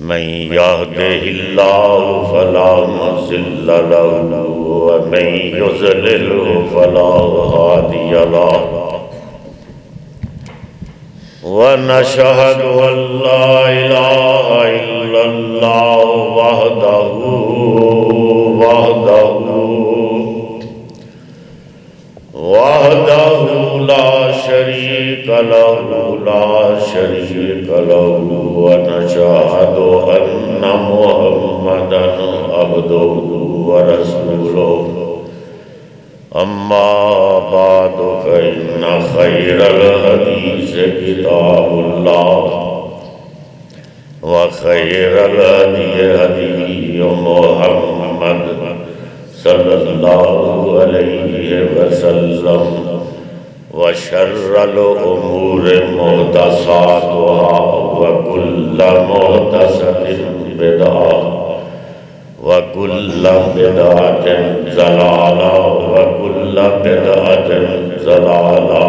व मिन सय्यिआति अमालिना मन यहदिल्लाहु फला मुज़िल्ल लहु व मन युज़लिलहु फला हादिय लहु व नशहदु अल्ला इलाहा इल्लल्लाह वहदहु वहदहु ला शरीक लहु ला शरीक लहु व नशहदु अन्न मुहम्मदन अब्दुहु व रसूलुहु अम्मा बाद फइन्न खैरल हदीस किताबुल्लाह। व खैरल हदी हदी मुहम्मद सल्लल्लाहु अलैहि वसल्लम व शर्रल उमूर मुहदसातुहा व कुल्ल मुहदसतिन बिदअह व कुल्ल बिदअतिन ज़लाला व कुल्ल बिदअतिन ज़लाला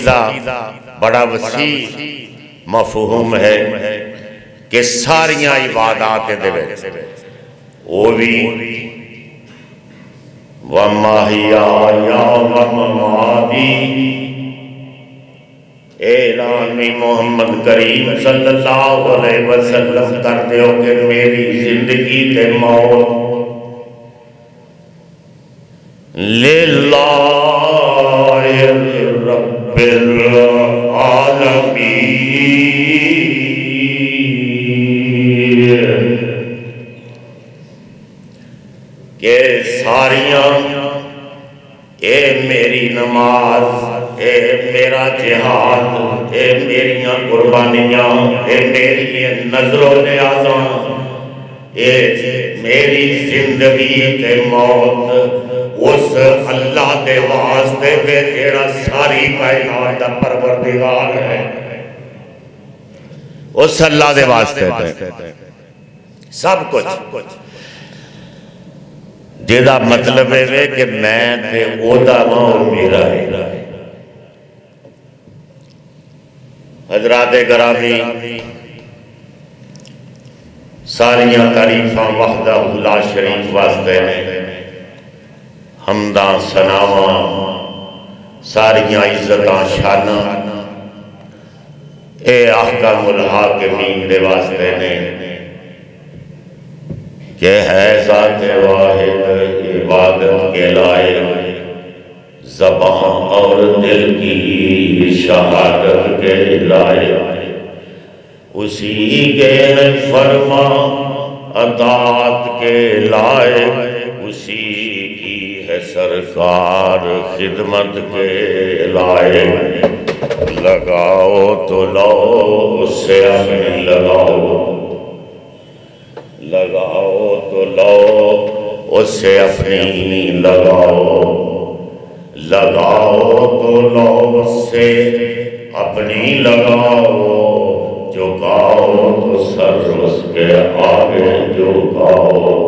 का बड़ा वसी मफहूम है कि सारिया इबादत वो भी मोहम्मद करीम सल्लल्लाहु हो कि मेरी ज़िंदगी मौत। रब्बिल आलमीन के सारियाँ ए मेरी नमाज़ मेरा जिहाद, ए मेरिया कुर्बानियाँ, ए मेरी नज़रों न्याजा ए मेरी ज़िंदगी ते मौत उस अल्लाह के वास्ते वे जेड़ा सारी कायनात का परवरदिगार है। उस अल्लाह के वास्ते सब कुछ। जेदा मतलब है कि मैं ते ओदा वां मेरा है। हजरात ग्रामी सारिया तारीफा वहदा उला शरीफ वास्ते ने हमदा सनावा सारिया इज़्ज़त शाना। ए आहकामुल हाकिमीन दे वास्ते ने, के है साथ वाहिद इबादत के लाए जबान और दिल की शहादत के लाए उसी के फरमा अतात के लाए उसी की सरकार खिदमत के लाए। लगाओ तो लो उससे अपनी लगाओ। लगाओ तो लो उससे अपनी लगाओ। लगाओ तो लो उससे अपनी लगाओ। झुकाओ तो सर उसके आगे झुकाओ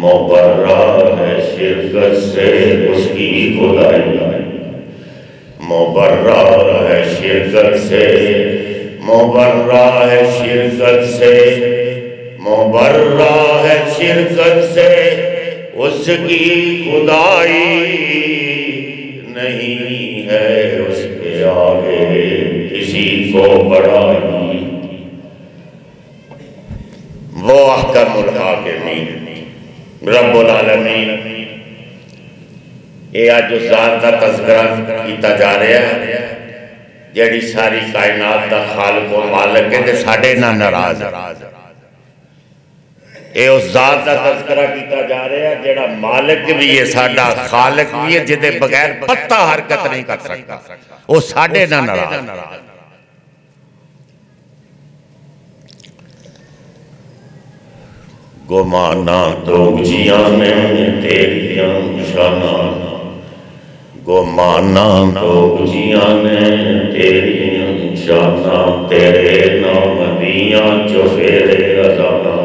मुबर्रा है शिरकत से उसकी खुदाई मुबर्रा है शिरकत से मुबर्रा है शिरकत से मुबर्रा है शिरकत से उसकी खुदाई नहीं है उसके आगे किसी को बढ़ाई। वो अहकमुल हाकिमीन रब्बुल आलमीन ये आज जो जात का तस्करा किया जा रहा है जड़ी सारी कायनात का खालक मालक है साढ़े ना नाराज ਇਹ ਉਸ ਜ਼ਾਤ ਦਾ ਤਜ਼ਕਰਾ ਕੀਤਾ ਜਾ ਰਿਹਾ ਜਿਹੜਾ ਮਾਲਕ ਵੀ ਹੈ ਸਾਡਾ ਖਾਲਕ ਵੀ ਹੈ ਜਿਹਦੇ ਬਗੈਰ ਪੱਤਾ ਹਰਕਤ ਨਹੀਂ ਕਰ ਸਕਦਾ ਉਹ ਸਾਡੇ ਨਾਲ ਨਾਰਾਜ਼ ਗੁਮਾਨਾ ਤੋਂ ਜੀਆਂ ਨੇ ਤੇਰੀਆਂ गोमाना तो उजिया ने तेरी शाना तेरे नाम दिया जो फेरे अजाना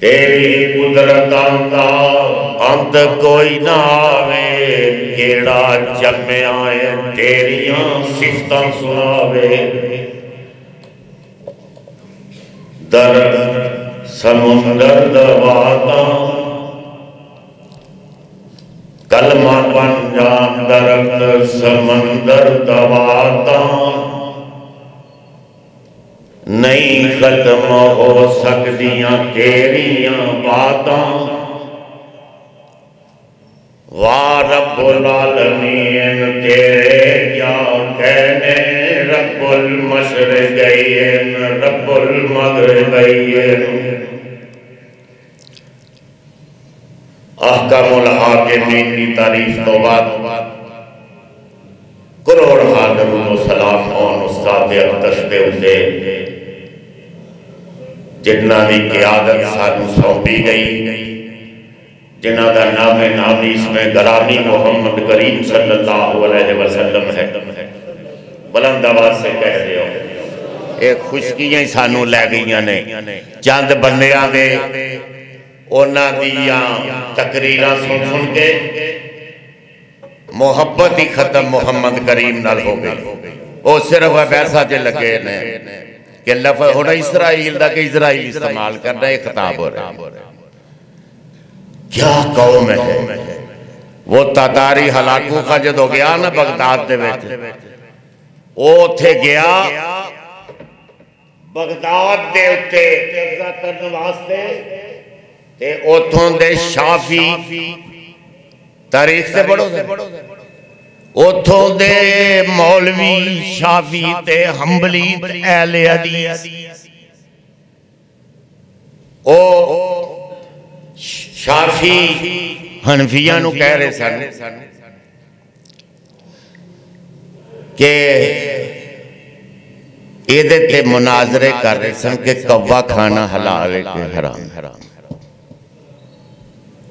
तेरी कुदरत का अंत कोई ना आवे, केड़ा जमया है तेरिया सिफत सुनावे। दर्द, समुंदर कलमा जान दरख्त समंदर दवाता नहीं खत्म हो सकदियाँ तेरिया बात। वाह आलमीन तेरे क्या कहने, रब्बुल मशरकैन रब्बुल मगरबैन अहकामुल हाकिमीन की तारीफ़ तो बाद करोड़ हादर सलाम होन उस्ताद अकदस दे उते जिन्हों की क्यादत सानू सौंपी गई जिन्हों का नाम नामी इसमें गरामी मोहम्मद करीम सल्लल्लाहु है। बुलंद से कह रहे हो खुशकियाँ सानू लै गई ने। चंद बंदिया दे तकरीर सुन सुन के मोहब्बत ही खत्म मोहम्मद करीम नाल हो गई वो सिर्फ़ पैसा च लगे ने कि लफ हूँ इसराइल का कि इसराइल इस्तेमाल करना एक खिताब हो रहा क्या कौम है वो तातारी हलाकू का जो गया ना बगदाद उ गया बगदाद के उत्ते कब्जा करने वास्ते ते उतों दे शाफी। तारीख से उतों दे मौलवी शाफी ते ओ शाफी हनफिया कह रहे सन कि मुनाजरे कर रहे सन कि कव्वा खाना हलाल है कि हराम हराम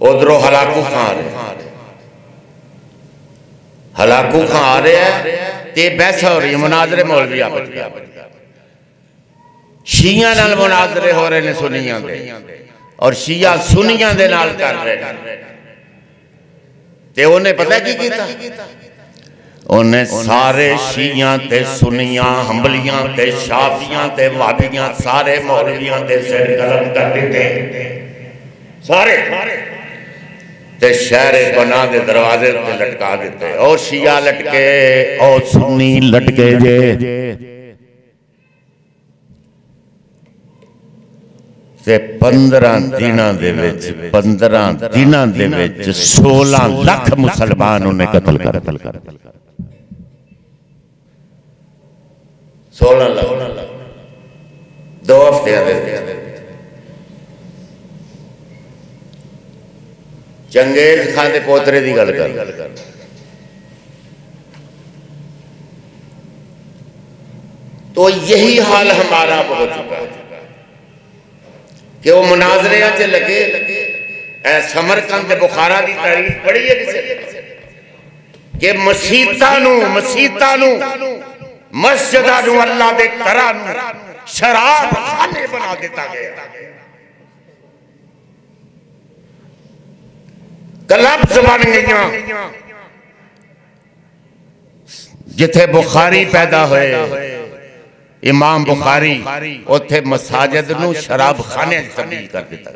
उधरों हलाकू खा रहे हलाकू खां आ रहे हैं, ते बहस हो रही है, मुनाजरे मौलवी आपस शिया नाल मुनाजरे हो रहे ने सुनिया दे। और शिया सुनिया दे नाल कर रहे ते उन्हें पता की कीता? उन्हें सारे शिया ते सुनिया हंबलियाँ ते शाफियाँ ते वाबियाँ, सारे मौलवियाँ ते सिर कलम कर दिते। सारे? ते शहर दे, दरवाजे लटका देते। और शिया लटके और सुन्नी लटके जे। ते पंद्रह दिनों पंद्रह दिनों सोलह लाख मुसलमान उन्हें कत्ल कर सोलह लाख। दो हफ़्ते चंगेज खान के पोतरे की गल कर। तो यही हाल हमारा हो चुका है। कि वो मुनाजरिया च लगे समरकंद बुखारा की तारीफ़ पढ़ी है किसी कि मसीता मसीता मस्जिदा अल्लाह के घर शराब खाने बना दिता गया। जिथे बुखारी पैदा हुए, इमाम बुखारी, उथे मसाजिद न शराब खाने तब्दील कर दिता।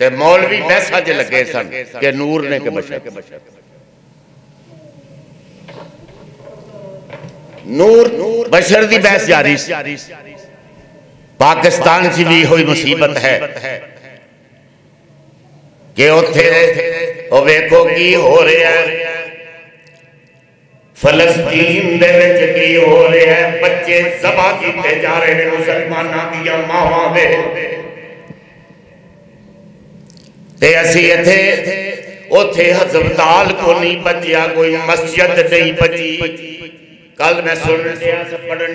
ते मौलवी पैसा च लगे सन के नूर ने के बशर। नूर, बशर की बहस जारी पाकिस्तान च भी हुई मुसीबत है। कि की हो रहा है। फलस्तीन की हो रहा है। बच्चे किए जा रहे हैं दिया मावा असी उथे हस्पताल को नहीं बचिया कोई मस्जिद नहीं बची। कल मैं सुन पढ़न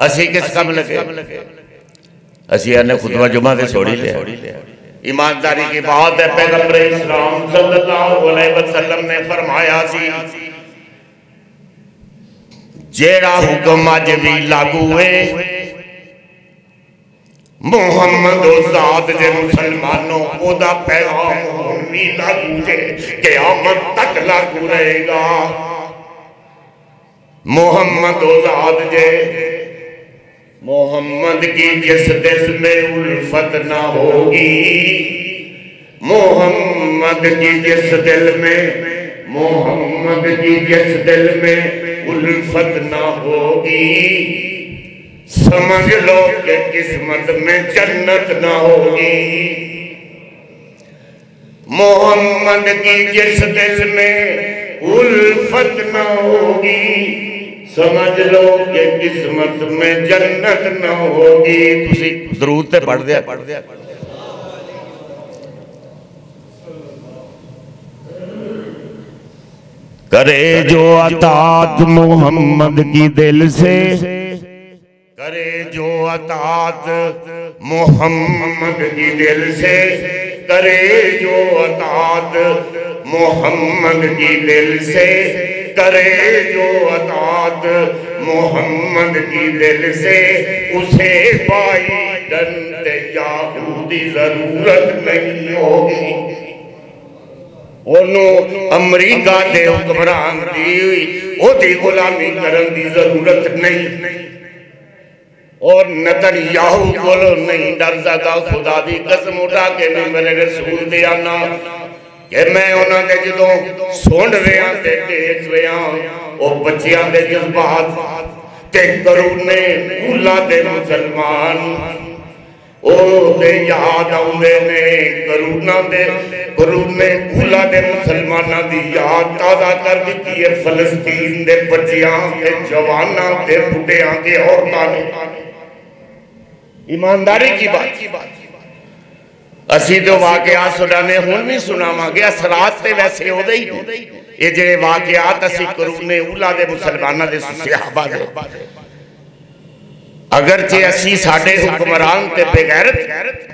असी किस कम लगे असी आने खुतबा जुमा से छोड़ी लिया ईमानदारी की बात है पैगंबर इस्लाम सल्लल्लाहु अलैहि वसल्लम ने फरमाया सी जेड़ा हुक्म अज भी लागू है मोहम्मद जात जे मुसलमानों ओदा पैगाम भी लागू जे क़यामत तक लागू रहेगा मोहम्मद जात जे मोहम्मद की जिस दिल में उल्फत ना होगी। मोहम्मद की जिस दिल में, मोहम्मद की जिस दिल में उल्फत ना होगी। समझ लो कि किस्मत में जन्नत ना होगी। मोहम्मद की जिस दिल में उल्फत ना होगी। समझ लो कि किस्मत में जन्नत न होगी। तुसी ज़रूर ते पढ़ दिया पढ़ दिया करे जो अतात मोहम्मद की दिल से। करे जो अतात मोहम्मद की दिल से। करे जो अतात मोहम्मद की दिल से। करे जो अतात मोहम्मद की दिल से, उसे पाई दंत याहूदी ज़रूरत नहीं होगी। अमरीका के हुक्मरान की गुलामी करने की ज़रूरत नहीं। और नतन याहू बोलो, नहीं डर सकता खुदा की कसम उठा के नहीं मेरे रसूल दे आना। मैं जो सुन रहा ते के जज्बात ते करुने के मुसलमान याद आते ने दे करुने भूलों के मुसलमानों की याद ताज़ा कर दी है फलस्तीन के बच्चों के के बुढ़िया के औरतों ईमानदारी की बात की बात ਅਸੀਂ ਤੇ ਵਾਕਿਆ ਸੁਣਾਨੇ ਹੁਣ ਵੀ ਸੁਣਾਵਾਂਗੇ ਅਸਰਾਤ ਤੇ ਵੈਸੇ ਉਹਦੇ ਹੀ ਨੇ ਇਹ ਜਿਹੜੇ ਵਾਕਿਆਤ ਅਸੀਂ ਕਰੂਨੇ ਉਲਾ ਦੇ ਮੁਸਲਮਾਨਾਂ ਦੇ ਸਹਾਬਾ ਦੇ ਅਗਰ ਜੇ ਅਸੀਂ ਸਾਡੇ ਹੁਕਮਰਾਨ ਤੇ ਬੇਗੈਰਤ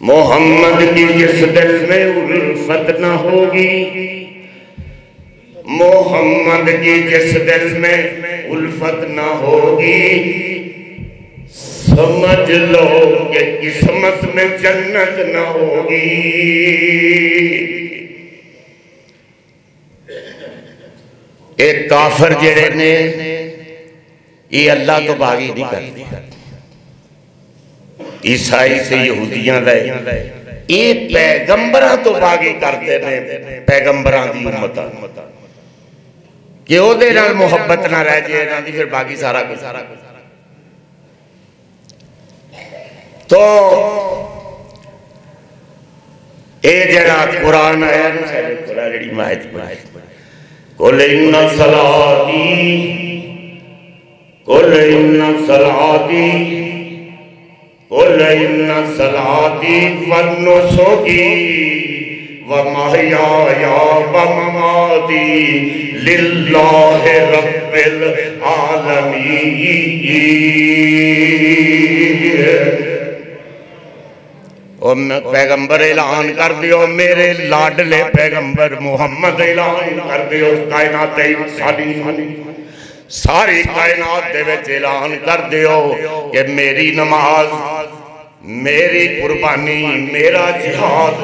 मोहम्मद की जिस दिल में उल्फत न होगी मोहम्मद की जिस दिल में उल्फत न होगी समझ लो कि किस्मत में जन्नत न होगी। एक काफर जड़े ने, ये अल्लाह तो भागी नहीं कर ईसाई से यहूदियाँ ले, ये पैगंबर तो भागी करते ने, पैगंबर की उम्मत। कि मोहब्बत ना रह जाए फिर बाकी सारा कुछ सारा कुछ। तो ये जरा कुरान आया ना सारे कुल इन्ना सलाती, कुल इन्ना सलाती, कुल इन्ना सलाती वन्नो सोगी वमहयाया वममाती लिल्लाह रब्बिल आलमीन। पैगंबर ऐलान कर दियो, मेरे लाडले पैगंबर मुहम्मद ऐलान कर दियो, कायनात सारी सारी कायनात ऐलान कर दियो कि मेरी नमाज़, मेरी कुर्बानी, मेरा जिहाद,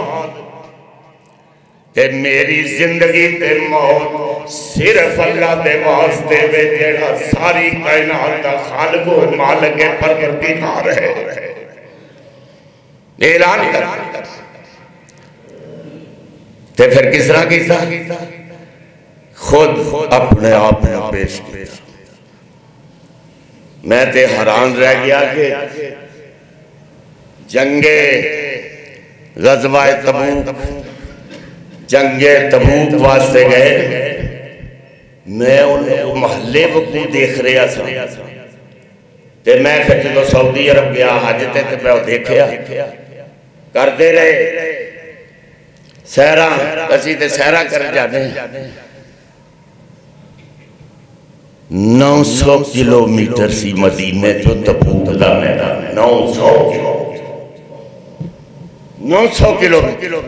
ते मेरी ज़िंदगी ते मौत सिर्फ़ अल्लाह दे वास्ते वे जेड़ा सारी कायनात दा खालिक मालिक परवरदिगार है। ऐलान कर। ते फिर किस तरह कीता? खुद अपने आप में पेश किया मैं ते हैरान रह गया कि जंगे गजवाए तबूक, जंगे तबूक वास्ते गए। मैं उन महल्ले वकू देख रहा था। ते मैं फिर जो सऊदी अरब गया, हज ते मैं देखा करते रहे सैरा असी ते सैरा कर जाने नौ सौ किलोमीटर सी मदीने तो तबूक का मैदान नौ सौ नौ सौ किलोमीटर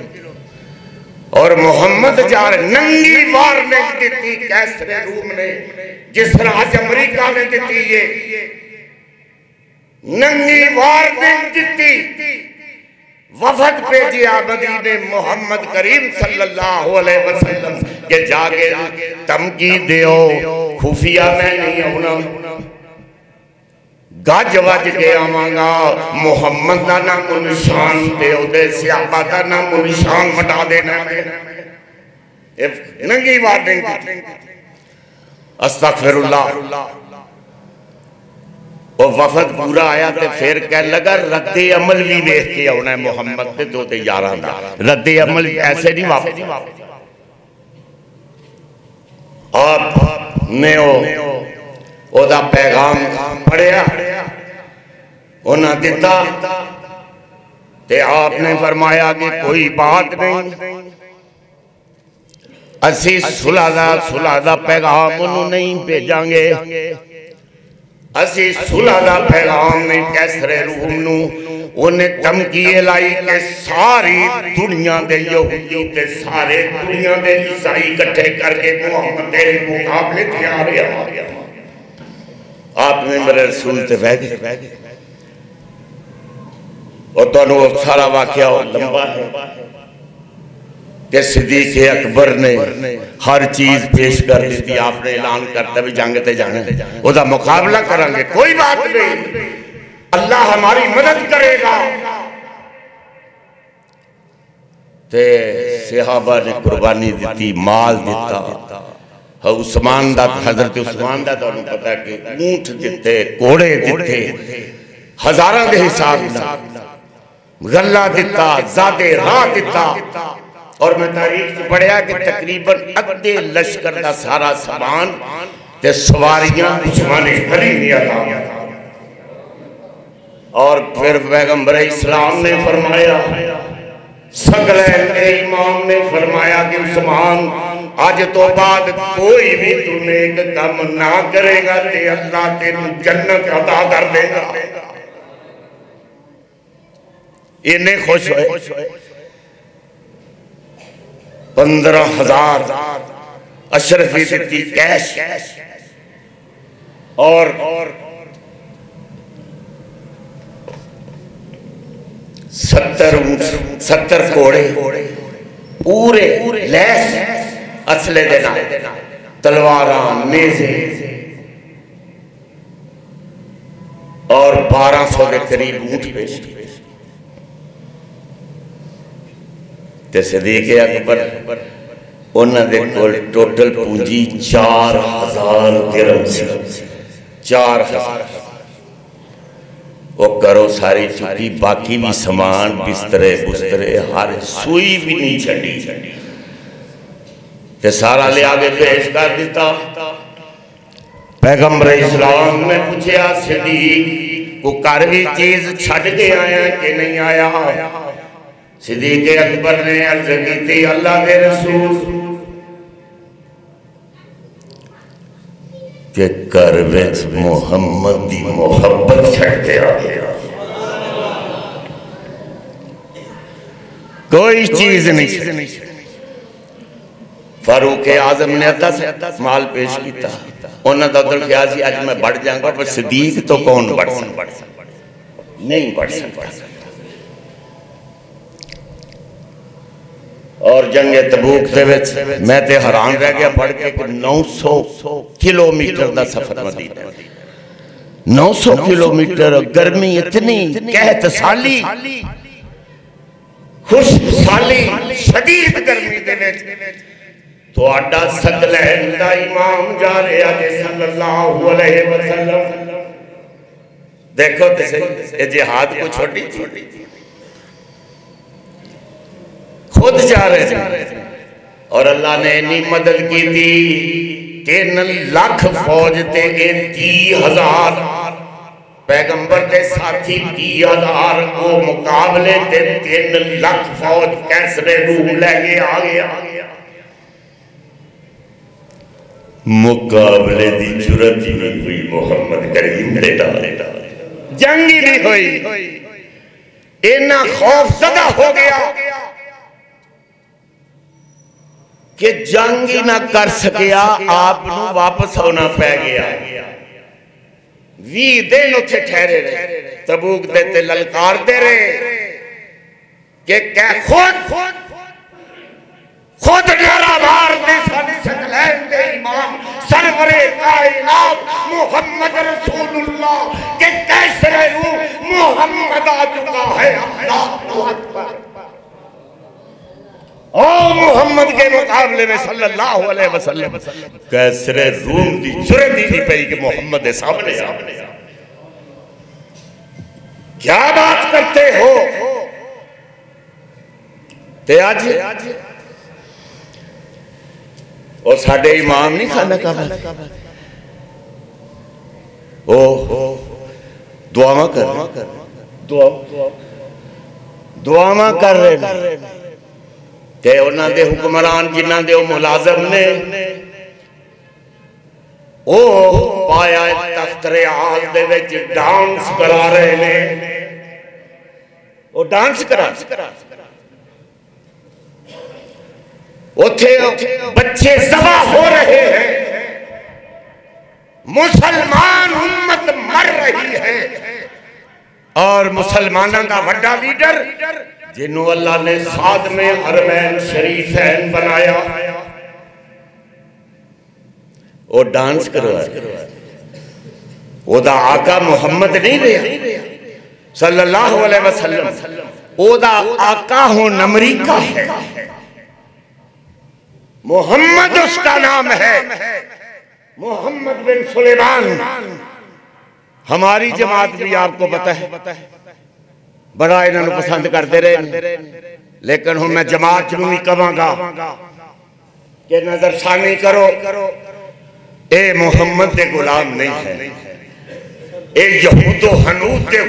और मोहम्मद जार नंगी वार्निंग दी कैसरे रूम ने जिस तरह आज अमेरिका ने दी नंगी वार्निंग दी वफद भेजिया मदीने मोहम्मद करीम सल्लल्लाहु अलैहि वसल्लम के जाके धमकी दियो, खुफिया मैं नहीं आना गज वज के आवागा, मुहम्मद का नाम निशान ते सियापा का नाम निशान मटा देना। नंगी वार्निंग अस्तगफिरुल्लाह। वो वफद पूरा आया तो फिर कह लगा, रद्दे अमल भी देख के आना मुहम्मद के दो यार रद्दे अमल ऐसे नहीं वापस। पैगाम आपने फरमाया कि कोई बात नहीं। असी सुलह सुलह का पैगाम उन्होंने असी सुलह का पैगाम कैसरे रूम नु। उन्हें धमकी लाई कि सारी दुनिया दे यहूदी ते सारे दुनिया दे ईसाई इकट्ठे करके मुहम्मद दे मुकाबले तैयार है। आपने मेरे रसूल ते बह गए। और तो सारा वाक्य लंबा है। कि सिद्दीक अकबर ने हर चीज़ पेश कर दी आपने ऐलान करता भी जंग ते जाने। उसका मुकाबला करेंगे कोई बात नहीं। अल्लाह हमारी मदद करेगा। ते सिहाबा ने कुर्बानी दी माल दिता। हाँ, उस्मान दा हज़रत उस्मान दा तुहानू पता कि ऊँट दिते घोड़े दिते हज़ारों के हिसाब गला दिता जादे राह दिता। और मैं तारीख पढ़िया कि तकरीबन अद्धे लश्कर का सारा सामान ते सवारियाँ उस्मान गली दिया और फिर पैगंबर इस्लाम ने फरमाया, सगले इमाम ने फरमाया कि उस्मान अज तो बाद कोई भी तू नेक काम ना करेगा ते अल्लाह तेन जन्नत अदा कर देगा। इन्ने खुश हुए। पंद्रह हज़ार अशरफी दी कैश। और सत्तर सत्तर घोड़े पूरे लैस असले देना तलवार और बारह सौ के करीब ऊँट पेश सदीक अकबर उन्होंने टोटल पूंजी चार हज़ार दिरम चार हज़ार वो करो सारी चुकी बाकी भी समान बिस्तरे बुस्तरे हर सुई भी नहीं छी ते सारा लिया के पेश कर दिता पैगंबर इस्लाम ने पूछा सदीक को कर चीज़ छड़ के आया कि नहीं आया सदीक अकबर ने अर्ज़ की अल्लाह के रसूल। कि घर मुहम्मद की मुहब्बत छड़ते आ गया। कोई चीज़ नहीं फारूक आज़म ने अद्धा से माल पेश किया उन्होंने उधर क्या अज मैं बढ़ जाऊँगा पर सदीक तो कौन बढ़ सकता? नहीं बढ़ सकता। और जंगे तबूक मैं तो हैरान रह गया पढ़ के नौ सौ किलोमीटर का सफ़र मदीना 900 किलोमीटर गर्मी इतनी कहत साली खुश साली शदीद गर्मी दे विच। ਤੁਹਾਡਾ ਸਦਲੈਨ ਦਾ ਇਮਾਮ ਜਾ ਰਿਹਾ ਜੇ सल्लल्लाहु अलैहि वसल्लम। देखो ਤੇ ये जिहाद को छोटी छोटी खुद जा रहे थे। और अल्लाह ने इन्नी मदद की थी तीन लख फौज ते ती हज़ार पैगंबर के साथी ती हज़ार वो मुकाबले ते तीन लख फौज कैसरे रूम लेके आ गया मुकाबले की ज़रूरत ही नहीं हुई, मोहम्मद करीम डाले। जंग ही नहीं हुई। इना खौफ सदा हो गया। कि जंग ही ना कर सकिया, आप वापस होना पै गया। भी दिन उथे ठहरे रहे, तबूक देते ललकार दे रहे कि क्या खुद खुद खुद नारा मार दे साडी सकलैन दे इमाम, सरवरे कायनात, मोहम्मद रसूलुल्लाह, के कैसे रूह मोहम्मद आ चुका है, अल्लाह अकबर। ओ मोहम्मद के मुकाबले में सल्लल्लाहु अलैहि वसल्लम। कैसरे रूम ही नहीं पई कि मोहम्मद के सामने क्या बात करते हो? ते आज और साडे इमाम नहीं खाना का ओ दुआवा कर। दुआ दुआवा कर रहे ਤੇ ਉਹਨਾਂ ਦੇ ਹੁਕਮਰਾਨ ਜਿਨ੍ਹਾਂ ਦੇ ਉਹ ਮੁਲਾਜ਼ਮ ਨੇ ਉਹ ਪਾਇਆ ਤਖਤ ਰਿਆਲ ਦੇ ਵਿੱਚ ਡਾਂਸ ਕਰਾ ਰਹੇ ਨੇ ਉਹ ਡਾਂਸ ਕਰਾ ਉੱਥੇ ਬੱਚੇ ਜ਼ਬਾ ਹੋ ਰਹੇ ਹੈ मुसलमान उम्मत मर रही है और मुसलमानों का बड़ा लीडर जिन्हों अल्लाह ने साध में हरमैन शरीफैन बनाया। वो डांस करवाया ओदा आका मोहम्मद नहीं रहा। सल्लल्लाहु अलैहि वसल्लम। ओदा आका हूँ अमरीका है। मोहम्मद उसका नाम है। मोहम्मद बिन सुलेमान। हमारी जमात भी आपको पता है। बड़ा इन्होंने पसंद करते रहे लेकिन हूँ मैं जमात कहांगा कि नजरसानी करो। ए मोहम्मद के गुलाम नहीं है।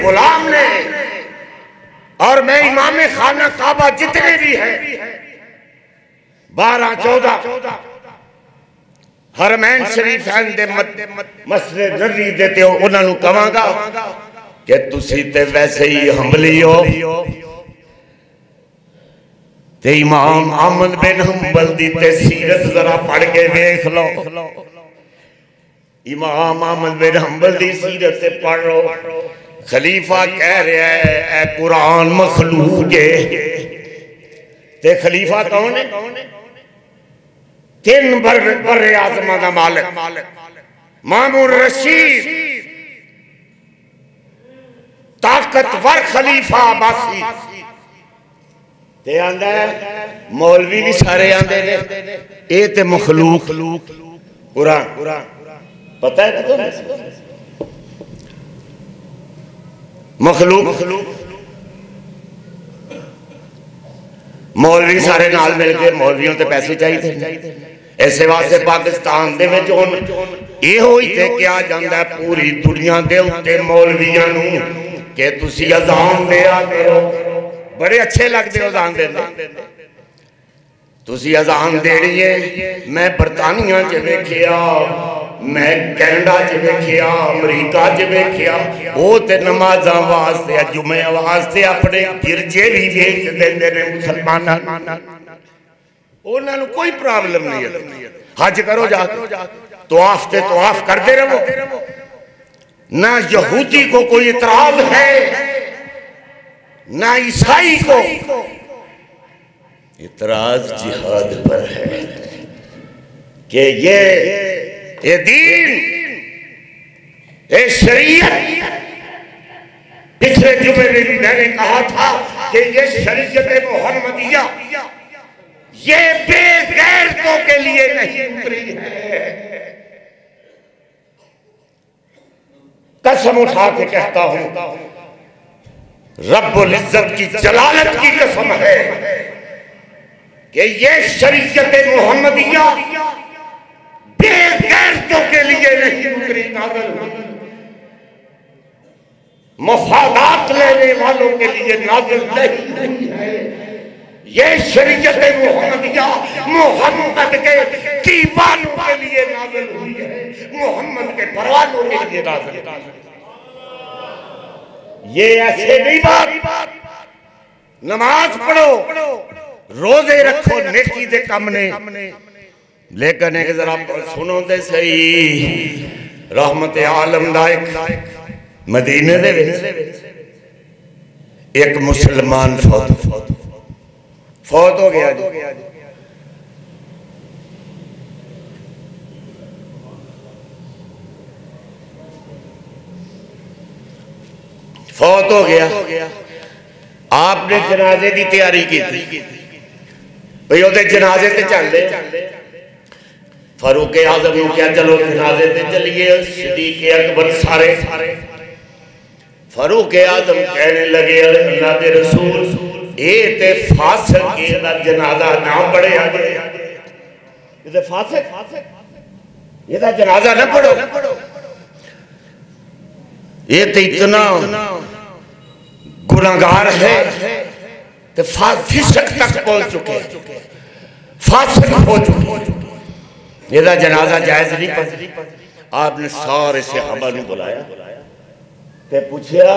गुलाम ने और मैं इमाम खाना काबा जितने भी हैं, बारह, चौदह, हरमैन शरीफ मसले कहांगा कि तुसी ते वैसे ही हमली हो। ते इमाम अहमद बिन हंबल दी ते सीरत जरा पढ़ के देख लो। इमाम अहमद बिन हंबल दी सीरत से पढ़ लो। खलीफा कह रहा है ए कुरान मखलूक है। ते खलीफा कौन है? तीन बर बर आजमा का मालिक। मामूर रशीद। ताकतवर खलीफा बासी। ते आंदा मौलवी भी सारे आंदे ने। ए ते मखलूक। कुरान पता है तो मखलूक। मौलवी सारे नाल मिल के मौलवियों ते पैसे चाहिए इसे वास्ते पाकिस्तान यो इत्थे क्या जाता है पूरी दुनिया के उत्ते मौलविया के तुसी अजान दे आते हो। बड़े अच्छे लगते हो अजान देने। तुसी अजान देनी है। मैं बरतानिया च वेखिया, मैं कैनेडा च वेखिया, अमरीका च वेखिया। वो तो नमाजा वास्ते जुमे वास्ते अपने गिरजे भी वेच देंगे ने मुसलमान उन्होंने कोई प्रॉब्लम नहीं है। हज करो जाओ तो आफते तो आफ करते रहो ना यहूदी को कोई इतराज है, ना ईसाई को। इतराज जिहाद पर है कि ये ये दीन, ये शरीयत, पिछले जुमे में भी मैंने कहा था कि ये शरीयत मोहम्मदिया, ये बेगैरतों के लिए नहीं उतरी है। कसम उठा के कहता हूँ, रब्बुल इज़्ज़त की जलालत की कसम है कि ये शरीयत मोहम्मदिया बेगैरतों के लिए नहीं उतरी नाजल हुई। मफादात लेने वालों के लिए नाजल नहीं है। ये शरीयत मोहम्मदिया मोहम्मद के दीवानों के लिए नाजल हुई है। मोहम्मद के परवानों के लिए नाजल ये ऐसे नहीं बात। नमाज़ पढ़ो रोज़े रखो नेकी दे कम ने लेकिन एक जरा सुनो तो सही। रहमत आलम एक मदीने दे एक मुसलमान फौत। फौत हो गया फौत हो गया। आपने जनाजे की तैयारी की भाई जनाजे ते चल फारूक आज़म क्या चलो जनाजे ते चलिए। सदीक अकबर सारे। फारूक आज़म कहने लगे अल्लाह के रसूल ए ते फासिक दा जनाजा ना पढ़े ये फासिक? ये जनाजा ना पढ़ो। ये तो इतना गुनागार है। तो फासिक तक पहुँच चुके हैं। फासिक हो चुके यदा जनाजा जायज़ नहीं पड़। आपने सारे सहाबा ने बुलाया। ते पूछया,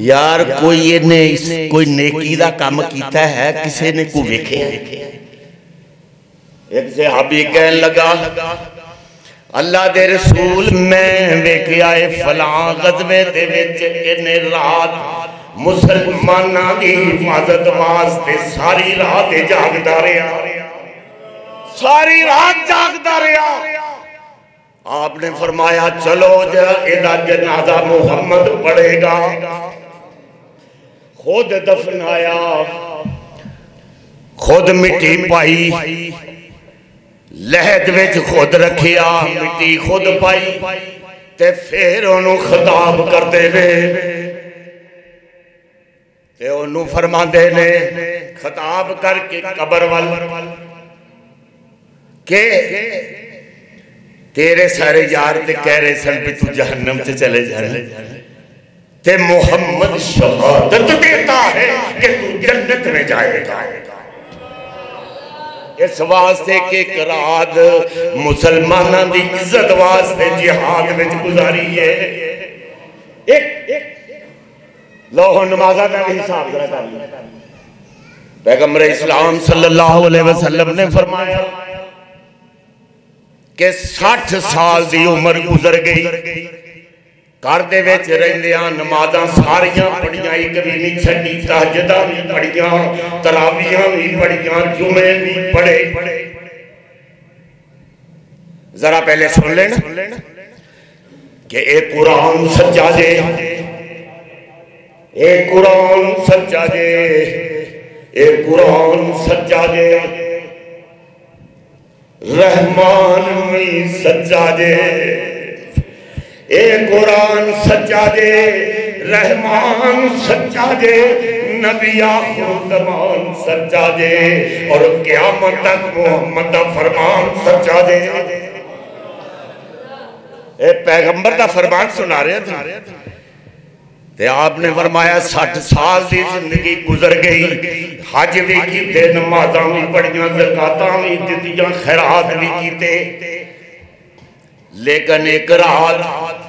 यार, कोई ने कोई नेकी का काम किया है? किसी ने को वेखे एक से सहाबी कहन लगा अल्लाह दे रसूल, मैं वेखिया ए फलां गजबे इन्ने रात। मुसलमाना दी हिफाजत वास्ते सारी रात जागदा रहा। सारी रात जागता रहा। आपने फरमाया, चलो जनाजा मोहम्मद पड़ेगा खुद दफनाया, खुद मिट्टी पाई। लहद विच खुद रखिया, मिट्टी खुद पाई, ते फिर ओनू खिताब करते वे। ते ओनू फरमाते ने, खिताब करके कबर वाल। के? तेरे सारे यार ते कह रहे सन भी तू जहन्नम से चले जाने। ते मोहम्मद शहादत देता है कि तू जन्नत में जाएगा। इस वास्ते के कराद मुसलमाना की इज़्ज़त वास्ते जिहाद में गुजारी है। एक एक लोहो नमाजा का हिसाब जरा कर पैगंबर इस्लाम सल्लल्लाहु अलैहि वसल्लम ने फरमाया कि 60 साल की उम्र गुजर गई। घर दे नमाजा सारिया पढ़ियाँ एक भी नहीं छड्डी तहज्जुदां भी पढ़ियाँ तरावियाँ भी पढ़ियाँ जुमे भी पढ़े जरा पहले सुन लेना कुरान सच्चा जे ए कुरान सच्चा जे ए कुरान सच्चा जे रहमान भी सच्चा जे कुरान सच्चा रहमान सच्चा सच्चा और क्यामत तक मोहम्मद फरमान सच्चा पैगंबर का फरमान सुना रहे थे ते आपने फरमाया, सठ साल की ज़िंदगी गुजर गई, हज भी किते, नमाजा भी पढ़िया, जकात भी दितिया, खैरात भी किते। लेकिन एक रात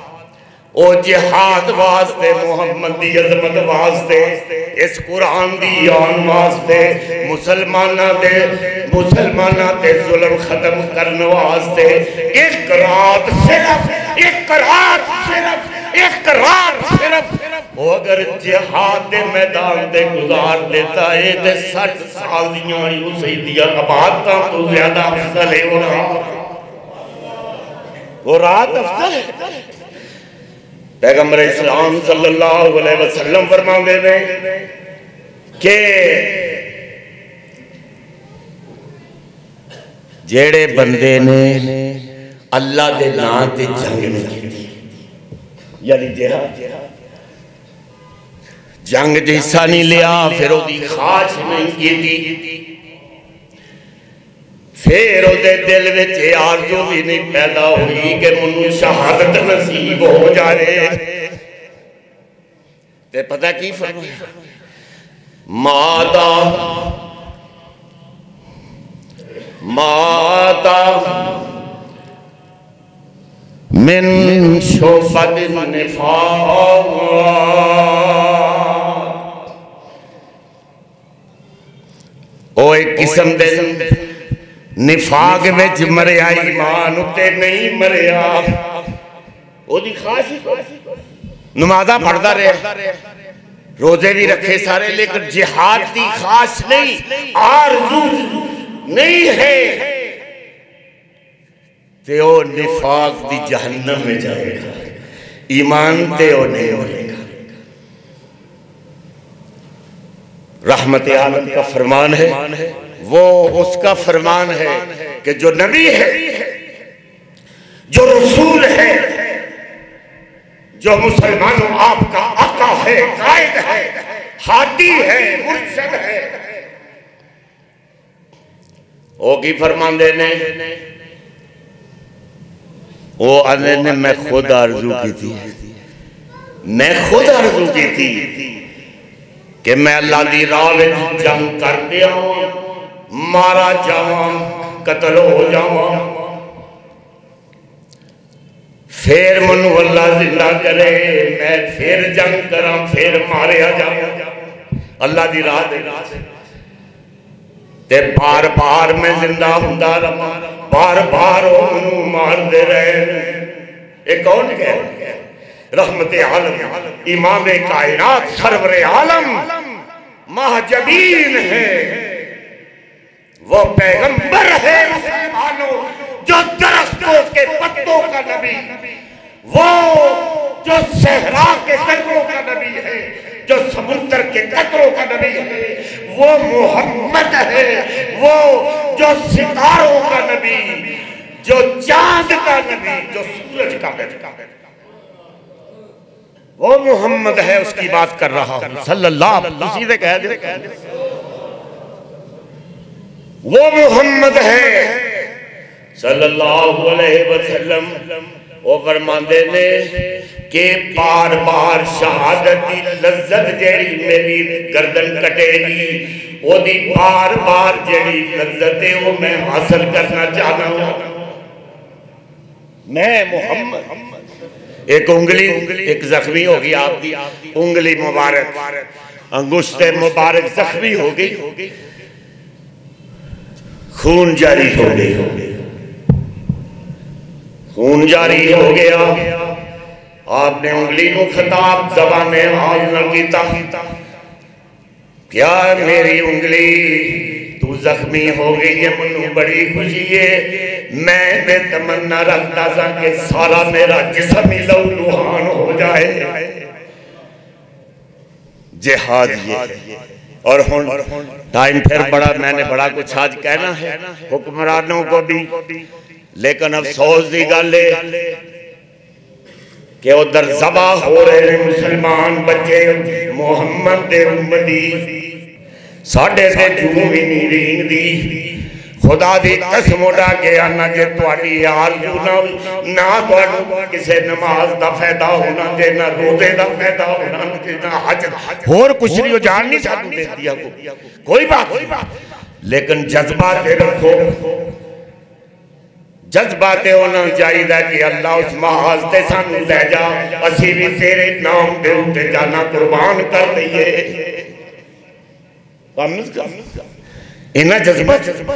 ओ जिहाद वास्ते, मोहम्मद की अजमत वास्ते, इस कुरान की आन वास्ते, मुसलमाना दे, मुसलमाना ते जुल्म खत्म करने वास्ते, एक रात सिर्फ़, एक रात सिर्फ़, एक रात सिर्फ़ वो अगर जिहाद के मैदान से गुजार देता है तो सठ साल दिया अबादत तो ज़्यादा अफसल है वो रात। अफसल पैगंबर इस्लाम सल्लल्लाहु अलैहि वसल्लम फरमाते ने के जेड़े बंदे ने अल्लाह के नाम से जंग नहीं की यानी जिहाद जंग हिस्सा नहीं लिया, फिर ओदी खाश नहीं की फिर ओदे दिल में आरज़ू भी नहीं पैदा हुई कि मैं शहादत नसीब हो जाए। ते पता की फरमाया? माता माता, मिन शोबत निफा ओ एक किस्म दे निफाक विच मरिया ईमान उ नहीं मरिया। नमाजा पढ़ता रहा। रोज़े भी रखे सारे लेकिन जिहाद की खास नहीं आरज़ू नहीं है। ते ओ निफाक दी जहन्नम में जाएगा ईमान ते ओ नहीं होएगा रहमत आलम का फरमान है। वो उसका फरमान है कि जो नबी है, जो रसूल है, जो मुसलमानों आपका आका है, कायद है, हादी है, मुर्शद है, वो की फरमान देने? वो आने ने मैं खुद आरज़ू की थी। मैं खुद आरज़ू की थी कि मैं अल्लाह की राह जंग कर दिया मारा जावा, कतल हो जावा। फिर मनु अल्लाह ज़िंदा करे, मैं फिर जंग करा, फिर मारिया जावा। अल्लाह की राह ते बार बार मैं ज़िंदा होंदा रहा बार बार मनु मारते रहे। ये कौन कह? रहमत आलम इमाम कायनात सरवर आलम महजबीन है। वो पैगंबर है मुसलमानों जो दरख्तों के पत्तों का नबी। वो जो सहरा के दर्दों का नबी है, जो समुद्र के कतरों का नबी है, वो मोहम्मद है, वो जो सितारों का नबी, जो चाँद का नबी, जो सूरज का नबी। वो मोहम्मद है, उसकी बात कर रहा हूँ। सल्लल्लाहु सीधे कह दे वो मोहम्मद है। सल्लल्लाहु अलैहि वसल्लम, वो फरमाते ने कि बार बार शहादत की लज्जत जेड़ी मेरी गर्दन कटेगी, ओदी बार बार जेड़ी लज्जत है, वो मैं हासिल करना चाहता हूँ। मैं मोहम्मद। एक उंगली, एक जख्मी होगी आपकी। उंगली मुबारक। अंगुश्त मुबारक जख्मी हो गई। खून जारी हो गई खून जारी हो गया। आपने उंगली को खिताब जबाने हाल न किया क्या मेरी उंगली? तू जख्मी हो गई है मनु बड़ी खुशी है। मैं ते तमन्ना रखता सा कि सारा मेरा जिसम ही लहू लुहान हो जाए। जिहाद ये और हुन टाइम फिर बड़ा मैंने बड़ा कुछ आज कहना है हुक्मरानों को भी। लेकिन अफसोस की गल कि उधर जबा हो रहे हैं मुसलमान बच्चे मोहम्मद साढ़े से जू भी नहीं रींगदी खुदा दी कसम उठा के आना जे थी आरज़ू ना ना तो किसी नमाज़ का फ़ायदा होना, जे ना रोज़े का फ़ायदा होना ना हज होर कुछ नहीं जान नहीं सानू दे दिया को कोई बात कोई बात लेकिन जज्बा ते रखो। जज्बा तो होना चाहिए कि अल्लाह उस महाज से सू लै जा। असी भी तेरे नाम के उत्ते जाना, कुर्बान कर दईए कम से कम इन्ना जज्बा जज्बा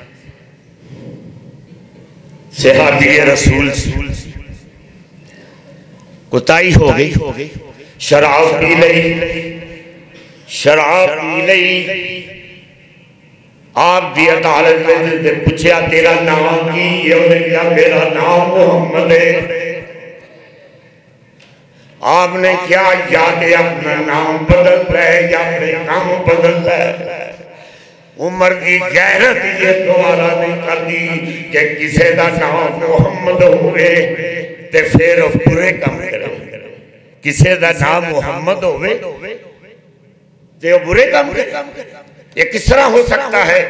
सहाबी रसूल कुताई हो गई। शराब पी लई। शराब पी लई। आप दी अदालत में पूछा तेरा नाम की? है क्या मेरा नाम मोहम्मद है। आपने क्या या के अपना नाम बदल रहे या अपने काम बदल रहे उम्र की गैरत ये दोबारा नहीं करती कि किसी का नाम मोहम्मद हुए ते फिर बुरे काम करे। किसी का नाम मोहम्मद होवे ते बुरे काम करे। ये किस तरह हो सकता है?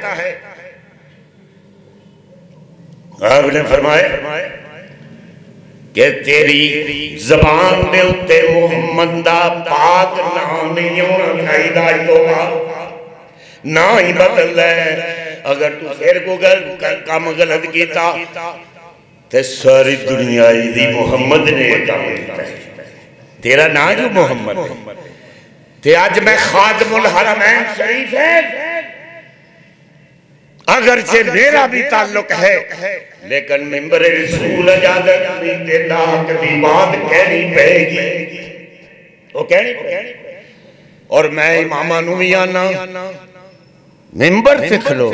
आपने फरमाया कि तेरी जबान दे उत्ते मोहम्मद दा पाक नाम नहीं होना चाहिए ना ही बदल। अगर तू फिर को काम गलत किया ते सारी दुनिया दी मोहम्मद ने काम किया तेरा नाम जो मोहम्मद है। ते अज मैं खादमुल हरमैन शरीफ है। अगर से मेरा भी ताल्लुक है। लेकिन मेंबर रसूल इजाज़त नहीं देता कभी बात कहनी पेगी वो कहनी पेगी और मैं इमामा नु भी आना। मेंबर से खलो।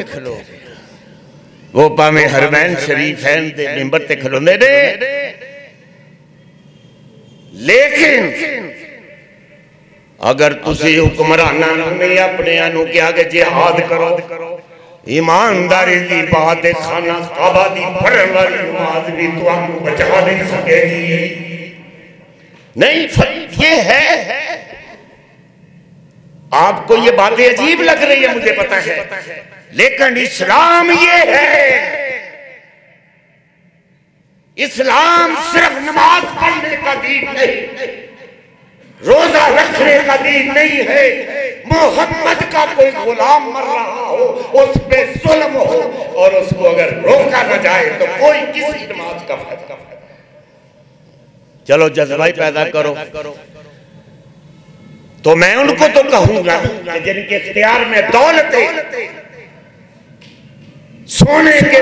वो भावे हरमैन शरीफ है मेंबर से खलोंदे ने लेकिन अगर तुम हुक्मराना ने अपने क्या कि जिहाद करो ईमानदारी की बात है खाना काबा दी पढ़न वाली नमाज़ भी तुम बचा नहीं सकेगी। नहीं ये है, है आपको ये बातें अजीब लग रही है, मुझे पता है। लेकिन इस्लाम ये है। इस्लाम सिर्फ़ नमाज़ पढ़ने का दीन नहीं, रोजा रखने का दिन नहीं है। मोहम्मद का कोई गुलाम मर रहा हो, उस पे जुल्म हो, और उसको अगर रोका ना जाए तो कोई किसी नमाज़ का फ़ायदा चलो जज्बाई पैदा करो। तो मैं उनको तो कहूंगा जिनके इख्तियार में दौलत सोने के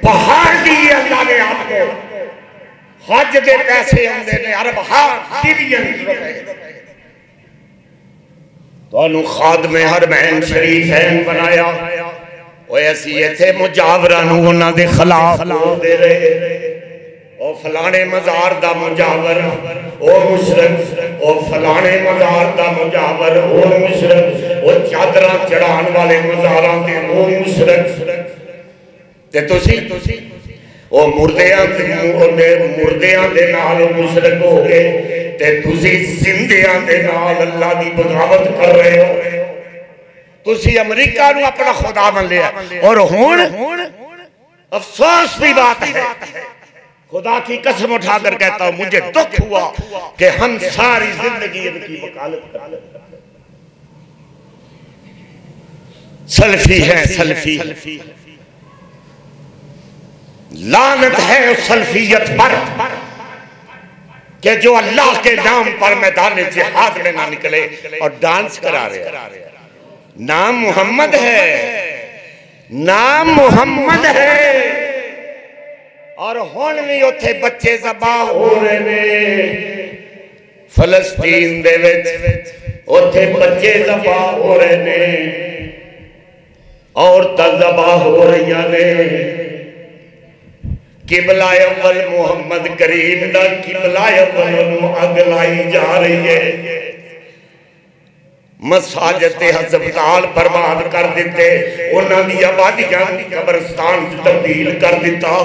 पहाड़ दिए अल्लाह ने आपको हज के पैसे आते ने अरब बिलियन रुपए खाद में हर बहन शरीफ है बनाया ਅਸੀਂ ਇੱਥੇ ਮੁਜਾਵਰਾਂ ਨੂੰ ਉਹਨਾਂ ਦੇ ਖਿਲਾਫ ਬੋਲਦੇ ਰਹੇ ओ फलाने मजार दा मुजावर ओ मुशरक ओ फलाने मजार दा मुजावर ओ मुशरक ओ चादरा चढ़ाने वाले मजारा ते ओ मुशरक ते तुसी तुसी ओ मुर्दियाँ ने मुर्दियाँ दे नाल मुशरक हो गए ते तुसी जिंदियाँ दे नाल अल्लाह दी बगावत कर रहे हो तुसी अमेरिका नु अपना खुदा मान लिया और हुन अफसोस की बात है खुदा की कसम उठाकर कहता हूँ मुझे दुख हुआ कि हम सारी ज़िंदगी इनकी वकालत कर सल्फी है सल्फी लानत है उस सल्फियत पर कि जो अल्लाह के नाम पर मैदान जिहाद में ना निकले और डांस करा रहे नाम मोहम्मद है। नाम मोहम्मद है। और हुन भी उथे बच्चे जबा हो रहे ने। फलस्तीन उथे बच्चे जबा हो रहे ने। औरतां हो रही ने। किबला मुहम्मद करीम दा किबला अग लाई जा रही है। मसाजत हस्पताल बर्बाद कर दिते उन्होंने आबादियाँ कब्रस्तान तब्दील कर दिता।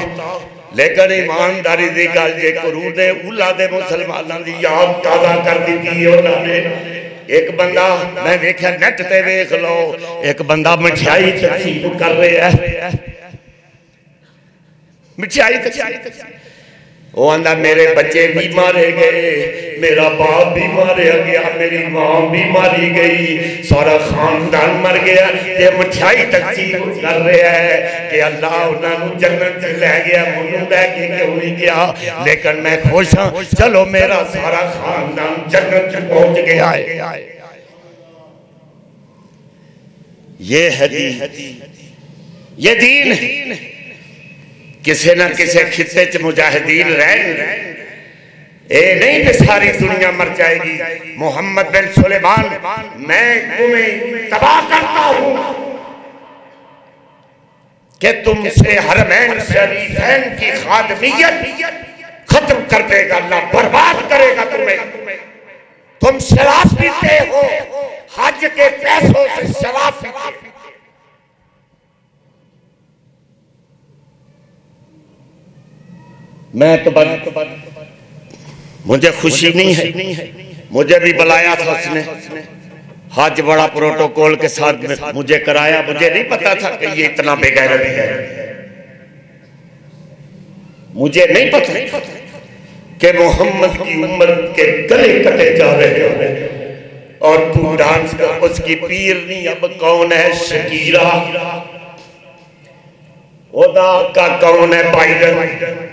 लेकिन ईमानदारी की गल जे गुरु ने उला दे मुसलमानों की याद ताज़ा कर दी उन्होंने। एक बंदा, मैं वेख्या नेट ते वेख लो। एक बंदा मिठाई कर रहा है। मिठाई तकसीम वो आंदा, मेरे बच्चे भी मारे गए, मेरा बाप भी मारे गया मेरी माँ भी मारी गई। सारा खानदान मर गया, ते मिठाई तकसीम कर रहा है कि अल्लाह उन्होंने जन्नत ले गया मुझे लैके क्यों नहीं गया? लेकिन मैं खुश हाँ चलो मेरा सारा खानदान जन्नत पहुँच गया है। ये है दीन। ये दीन है। किसी ना किसी खिते च मुजाहिदीन रह। ए, नहीं कि सारी दुनिया मर जाएगी। मोहम्मद बिन सुलेमान, मैं तुम्हें तबाह करता हूँ कि तुमसे हरमैन शरीफैन की खादमियत खत्म कर देगा, अल्लाह बर्बाद करेगा तुम्हें। तुम शराब पीते हो, हज के पैसों से शराब पीते मैं तो बद मुझे खुशी नहीं है। मुझे भी बुलाया था उसने। हज बड़ा प्रोटोकॉल के साथ में मुझे कराया। मुझे नहीं पता था कि ये इतना बेगैरत है। मुझे नहीं पता कि मोहम्मद की उम्र के गले कटे जा रहे हो। और तू डांस कर उसकी पीर नहीं अब कौन है शकीरा? का कौन है बाइडन?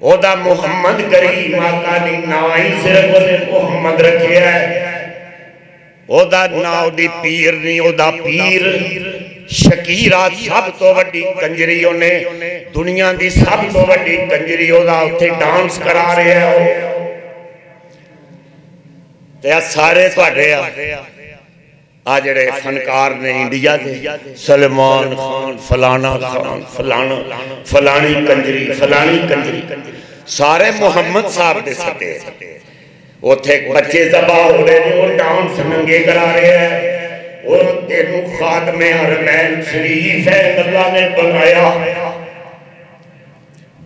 ओदा मुहम्मद करीम आका ने ना ही सिर्फ ਉਹਨੇ ਮੁਹੰਮਦ ਰੱਖਿਆ ਉਹਦਾ ਨਾਂ ਉਹਦੀ ਪੀਰ ਨਹੀਂ ਉਹਦਾ ਪੀਰ ਸ਼ਕੀਰਾ ਸਭ ਤੋਂ ਵੱਡੀ ਕੰਜਰੀ ਉਹਨੇ ਦੁਨੀਆ ਦੀ ਸਭ ਤੋਂ ਵੱਡੀ ਕੰਜਰੀ ਉਹਦਾ ਉੱਥੇ ਡਾਂਸ ਕਰਾ ਰਿਹਾ ਉਹ ਤੇ ਆ ਸਾਰੇ ਤੁਹਾਡੇ ਆ आ जड़े फनकार ने इंडिया के सलमान खान, फलाना खान, फलाना, फलानी कंजरी फलानी कंजरी। सारे मोहम्मद साहब के सते उथे बच्चे जबा हो रहे हैं और डांस नंगे करा रहे हैं। और तेन खादमे हरमैन शरीफ है, अल्लाह ने बनाया।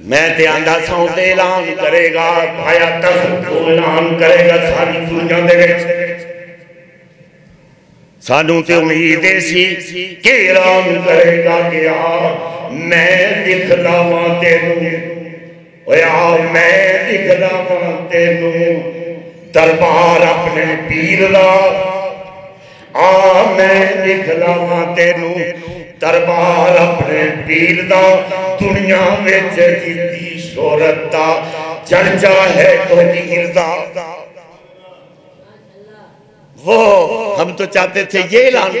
मैं ते आंदा सौ ते ऐलान करेगा पाया तख्त ऐलान करेगा सारी दुनिया दे विच। सानू तो उम्मीद सी कि ऐलान करेगा कि आ, मैं दिख लावा तेनू आ, मैं दिख लावा तेनू। दरबार अपने पीर का आ, मैं दिख लावा तेनू। दरबार अपने पीर का दुनिया में जिंदी शोहरत का चर्चा है तो पीर का वो हम तो चाहते थे ये ऐलान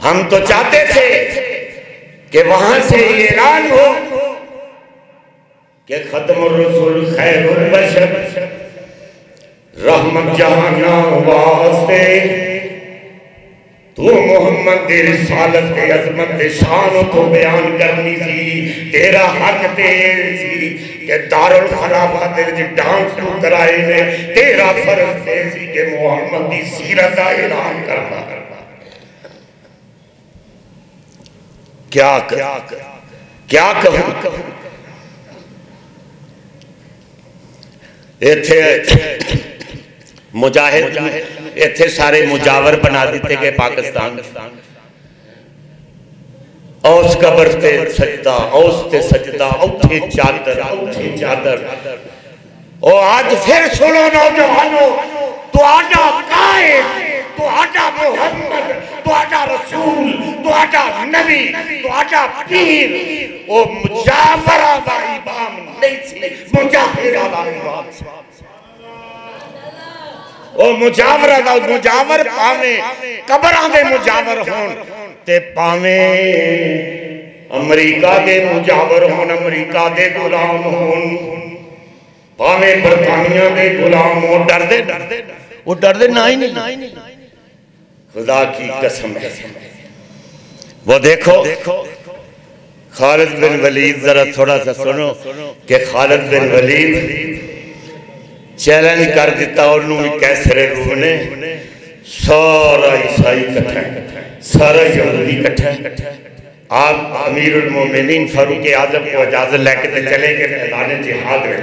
हम तो चाहते थे कि वहाँ से ये ऐलान हो कि खत्म रसूल खैर बशर रहमत जहाना वास्ते तू मोहम्मद दे रिसालत के अजमत दे शान तो बयान करनी थी तेरा हक ते सी कि दारुल खलाफा दे विच डांस तू कराए ने। तेरा फ़र्ज़ ते सी कि मोहम्मद दी सीरत दा ऐलान करना। क्या क्या क्या कहूँ? इथे मुजाहिद इतने सारे मुजावर बना दिते गए पाकिस्तान औस कबर ते सजदा औस ते सजदा औथे चादर औथे चादर ओ आज फिर सुनो नौजवानों ਤੁਹਾਡਾ ਕਾਇਦ ਤੁਹਾਡਾ ਮੁਹੰਮਦ ਤੁਹਾਡਾ ਰਸੂਲ ਤੁਹਾਡਾ ਨਬੀ ਤੁਹਾਡਾ ਪੀਰ ਉਹ ਮੁਜਾਫਰਾ ਦਾ ਇਮਾਮ ਨਹੀਂ ਸੀ ਮੁਜਾਹਿਰਾ ਦਾ ਇਮਾਮ ਸੀ ਉਹ ਮੁਜਾਵਰਾ ਦਾ ਮੁਜਾਵਰ ਭਾਵੇਂ ਕਬਰਾਂ ਦੇ ਮੁਜਾਵਰ ਹੋਣ ਤੇ ਭਾਵੇਂ ਅਮਰੀਕਾ ਦੇ ਮੁਜਾਵਰ ਹੋਣ ਅਮਰੀਕਾ ਦੇ ਗੁਲਾਮ ਹੋਣ ਭਾਵੇਂ ਬਰਤਾਨੀਆ ਦੇ ਗੁਲਾਮ ਹੋ ਡਰਦੇ ਡਰਦੇ वो डरते ना ही नहीं खुदा की कसम है वो देखो खालिद बिन वलीद जरा थोड़ा सा सुनो कि खालिद बिन वलीद चैलेंज कर दिता उन्होंने कैसरे रूह ने। सारा ईसाई इकट्ठा सारा यहूदी इकट्ठा आप अमीर मोमिनीन फारूक आज़म को इजाज़त लेके चले गए मैदान जिहाद में।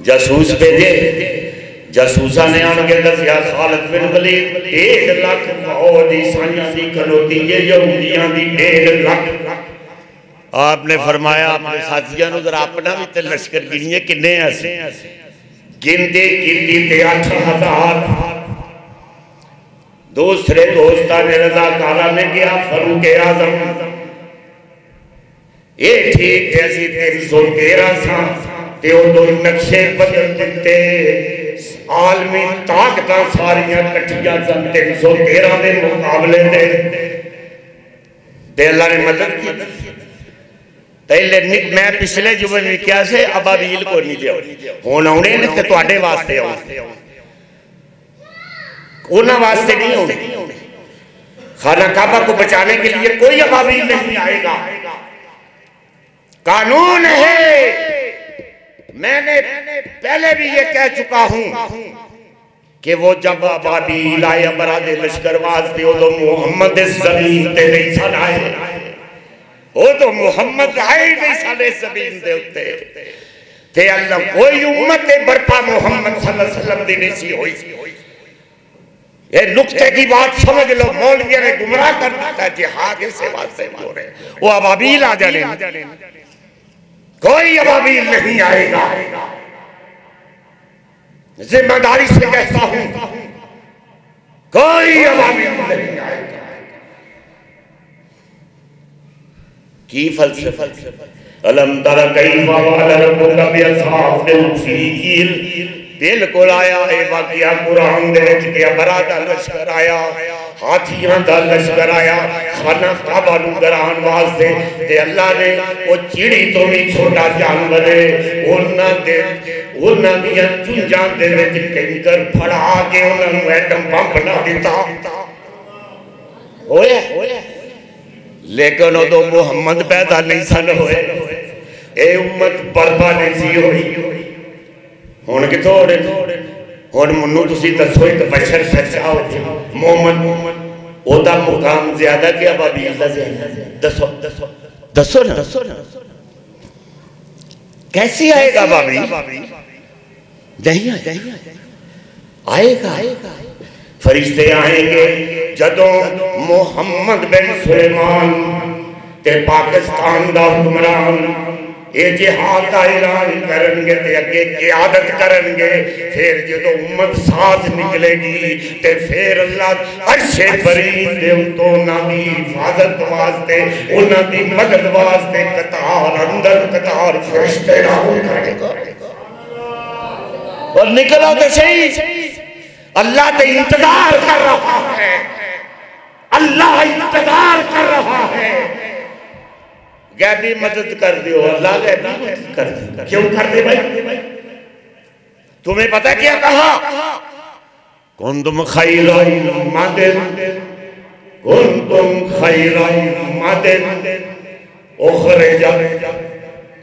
जासूस भेजे। जासूसा ने आके दसिया खालिद बिन वलीद डेढ़ लख फौज ईसाइयाँ दी खलोती है यहूदियाँ दी डेढ़ लख आपने फरमाया अपने साथियों जरा अपना भी तो लश्कर गिनिए किन्ने गिनते गिनती अठ हज़ार। दूसरे दोस्ता ने रजाकारा ने किया फरूक आज़म। ये ठीक है असि तीन सौ तेरह सा उदो नक्शे बदल दिते। आलमी ताकत सारिया कट्ठिया सन तीन सौ तेरह के मुकाबले दे अल्लाह ने मदद की। पहले मैं पिछले जुबे में क्या से अबाबील को नहीं दिया हुन आने ने ते ਤੁਹਾਡੇ ਵਾਸਤੇ ਆਉਣੇ ਉਹਨਾਂ वास्ते नहीं आने खाना काबा को बचाने के लिए कोई अबाबील नहीं आएगा कानून है मैंने पहले भी ये कह चुका हूं कि वो जब अबाबील आए बरादे लश्कर वास्ते उदो मोहम्मद जमीन ते नहीं सन आए वो तो मुहम्मद आए नहीं ज़मीन ते अल्लाह कोई उम्मत मोहम्मद सल्लल्लाहु नहीं सी ये नुक्ते की बात समझ लो ने गुमराह कर दिया, जिहाद वास्ते हो रहे। वो आ जाने। कोई नहीं आएगा। ज़िम्मेदारी से कहता हूँ, कोई अबाबील नहीं आएगा की फलसफा अलम तरा कई वाला रब्बुका बि असहाबिल फील बिल्कुल आया है वाकया कुरान दे विच कि बरादा लश्कर आया हाथियां दा लश्कर आया खाना काबा नु गरान वास्ते ते अल्लाह ने वो चिड़ी तो भी छोटा जानवर है ਉਹਨਾਂ ਦੇ ਉਹਨਾਂ ਦੀਆਂ ਚੁੰਝਾਂ ਦੇ ਵਿੱਚ ਕੈਂਕਰ ਫੜਾ ਕੇ ਉਹਨਾਂ ਨੂੰ ਐਟਮ ਬੰਬ ਬਣਾ ਦਿੱਤਾ ਹੋਇਆ ਹੋਇਆ लेकिन उदो मुहम्मद पैदा नहीं सन होए। ये उम्मत बरबा नहीं सी होई मनु तुसी दसो एक बशर सच्चा हो मोहम्मद ओदा मुकाम ज़्यादा कि अबाबील दा ज़्यादा दसो दसो दसो ना दसो ना कैसे आएगा? बाबी नहीं नहीं आएगा। आएगा। फरिश्ते आएँगे। जदों मोहम्मद बिन सुलेमान ते पाकिस्तान का हुक्मरान ये जिहाद का ऐलान करेंगे ते अगे क्यादत करेंगे फिर जो उम्मत साथ निकलेगी ते फिर अल्लाह अर्शे बरी दे उतो ना दी हिफाजत वास्ते, उन्हां दी मदद वास्ते कतार अंदर कतार फरिश्ते राहुल करेगा और निकलो तो सही। अल्लाह तो इंतज़ार कर रहा है। अल्लाह इंतज़ार कर रहा है। गैबी मदद कर दो अल्लाह गैबी मदद कर दे क्यों कर दे भाई? तुम्हें पता क्या कहा? कौन तुम खैर मादिन कौन तुम खैर मादिन उखरजा कुंतुम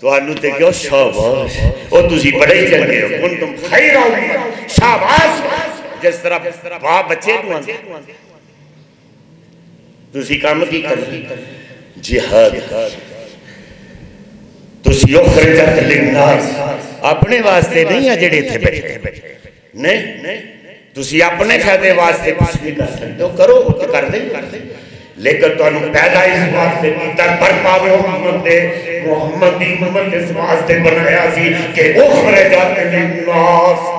ਤੁਹਾਨੂੰ ਤੇ ਕਿਉਂ ਸ਼ਾਬਾਸ਼ ਉਹ ਤੁਸੀਂ ਬੜੇ ਹੀ ਚੰਗੇ ਹੋ ਕੁੰਤਮ ਖੈਰ ਉਮਮਤ ਸ਼ਾਬਾਸ਼ ਜਿਸ ਤਰ੍ਹਾਂ ਬਾਪ ਬੱਚੇ ਨੂੰ ਆਂਦੇ ਤੁਸੀਂ ਕੰਮ ਕੀ ਕਰਦੇ ਜਿਹਾਦ ਤੁਸੀਂ ਉਹ ਖਰਜਤ ਲਿਨਾਸ ਆਪਣੇ ਵਾਸਤੇ ਨਹੀਂ ਆ ਜਿਹੜੇ ਇੱਥੇ ਬੈਠੇ ਨਹੀਂ ਤੁਸੀਂ ਆਪਣੇ ਫਾਇਦੇ ਵਾਸਤੇ ਕੁਝ ਵੀ ਕਰ ਸਕਦੇ ਹੋ ਕਰੋ ਉਹ ਕਰ ਦੇ लेकिन ਤੁਹਾਨੂੰ ਪੈਦਾ ਇਸ ਵਾਸਤੇ ਕੀਤਾ ਪਰ ਪਾਵੇ ਮੁਹੰਮਦ ਦੇ ਮੁਹੰਮਦ ਦੀ ਉਮਤ ਇਸ ਵਾਸਤੇ ਬਣਾਇਆ ਸੀ ਕਿ ਉਹ ਖਰਜਾਤ ਦੇ ਨਾਸ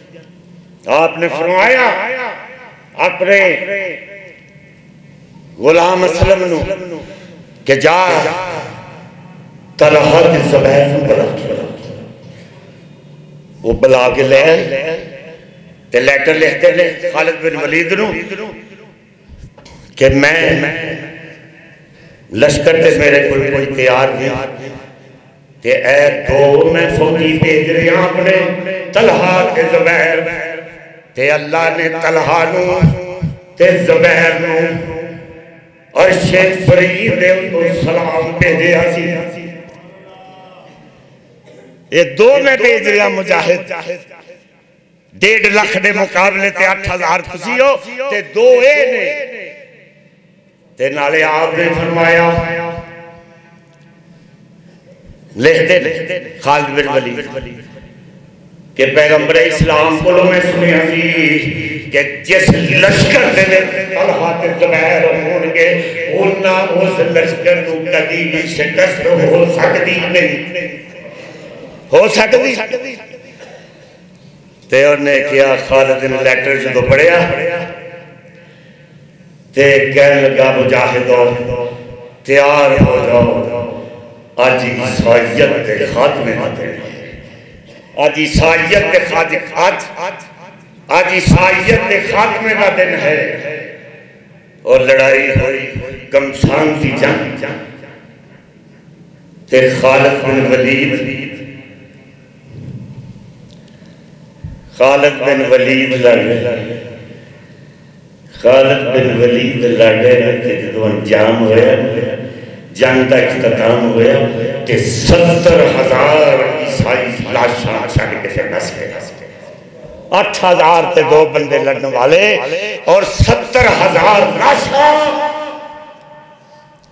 आपने फरमाया, अपने गुलाम असलम के जा वो बुला के ले ते लेटर लिखते ने खालिद बिन वलीद मैं लश्कर से मेरे को कोई तैयार नहीं। ते दो मैं फौजी भेज रहा अपने तलहा के जबैर ते अल्लाह ने तलहा जबैर और शेख सलाम दो भेज रहा मुजाहिद। डेढ़ लख के मुकाबले ते अठ हज़ार तुसी हो ते दो ने। ते नाले आपने फरमाया खालिद कि पैगंबर इस्लाम को मैं सुने हसी कि जिस लश्कर उस लश्कर कभी भी शिकस्त हो सकती नहीं। हो सकती उन्हें खालिद ने जो पढ़िया ते कह लगा, मुजाहिदो, त्यार हो जाओ आज ईसाइयत के खात्मे। आते हैं आज ईसाइयत के आज आज आज ईसाइयत के खात्मे का दिन है। और लड़ाई हुई कम शांति जंग तेरे खालद बिन वलीद। बिन वलीद लड़े। बिन वलीद लड़े ते जो अंजाम होया जंग का इख्ताम होया ते सत्तर हज़ार ईसाई लाशा छड़ के नस गए अठ हज़ार ते दो बंदे लड़ने वाले और सत्तर हज़ार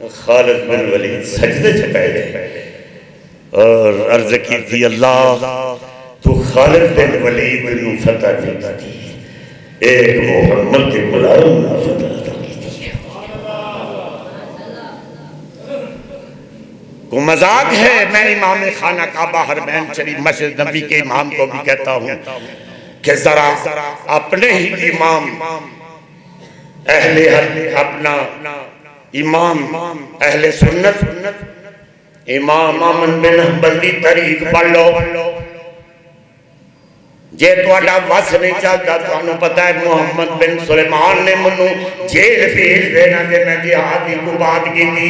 खालिद बिन वलीद सजदे च पै गए और अर्ज़ की थी, अल्लाह, तू खालिद बिन वलीद नु फतह दी। एक मोहम्मद के गुलाम फतह को मज़ाक है। मैं इमाम खाना का बाहर बहन चली मस्जिद नबी के इमाम को भी कहता हूँ कि जरा अपने ही इमाम, अहले अपना इमाम, अहले सुन्नत, इमाम अमन बिन हंबल की पढ़ लो। जे थोड़ा बस नहीं चलता थानू पता है मुहम्मद बिन सुलेमान ने मैं जेल भेज देना जे मैं जिहाद की गुबाद की। थी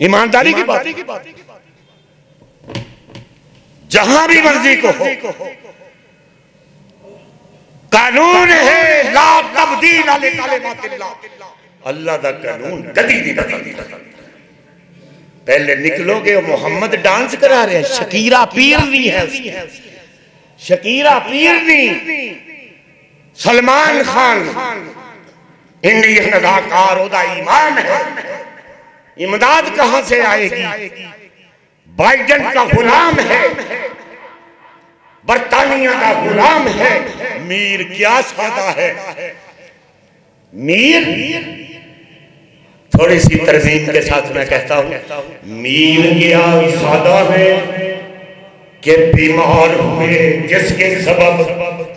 ईमानदारी की बात। जहाँ भी मर्ज़ी को हो। कानून है ला तब्दील अल्लाह का कानून कभी नहीं बदलता पहले निकलोगे मोहम्मद डांस करा रहे हैं। शकीरा पीर नहीं है शकीरा पीर नहीं। सलमान खान। इंडियन अदाकार ईमान है। इमदाद कहाँ से आएगी? बाइडन का गुलाम है। बर्तानिया का गुलाम है। मीर क्या सादा है? मीर? थोड़ी सी तरजीम के साथ मैं कहता हूँ, मीर क्या सादा है कि बीमार हुए जिसके सबब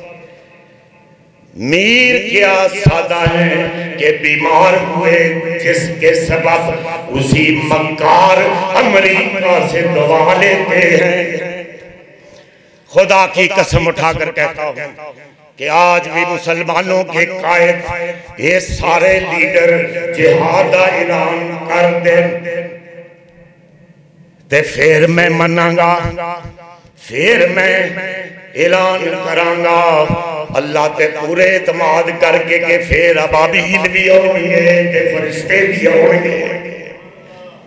मीर क्या सादा है कि बीमार हुए जिसके सबब उसी मकार अमरीका से दवा लेते हैं। खुदा की कसम उठाकर कहता हूँ कि आज भी मुसलमानों के कायद ये सारे लीडर जिहाद ऐलान कर दे। ते फिर मैं मनागा फिर मैं ऐलान करांगा अल्लाह ते पूरे इतमाद करके के फिर अबाबील भी आएँगे ते फरिश्ते भी आएँगे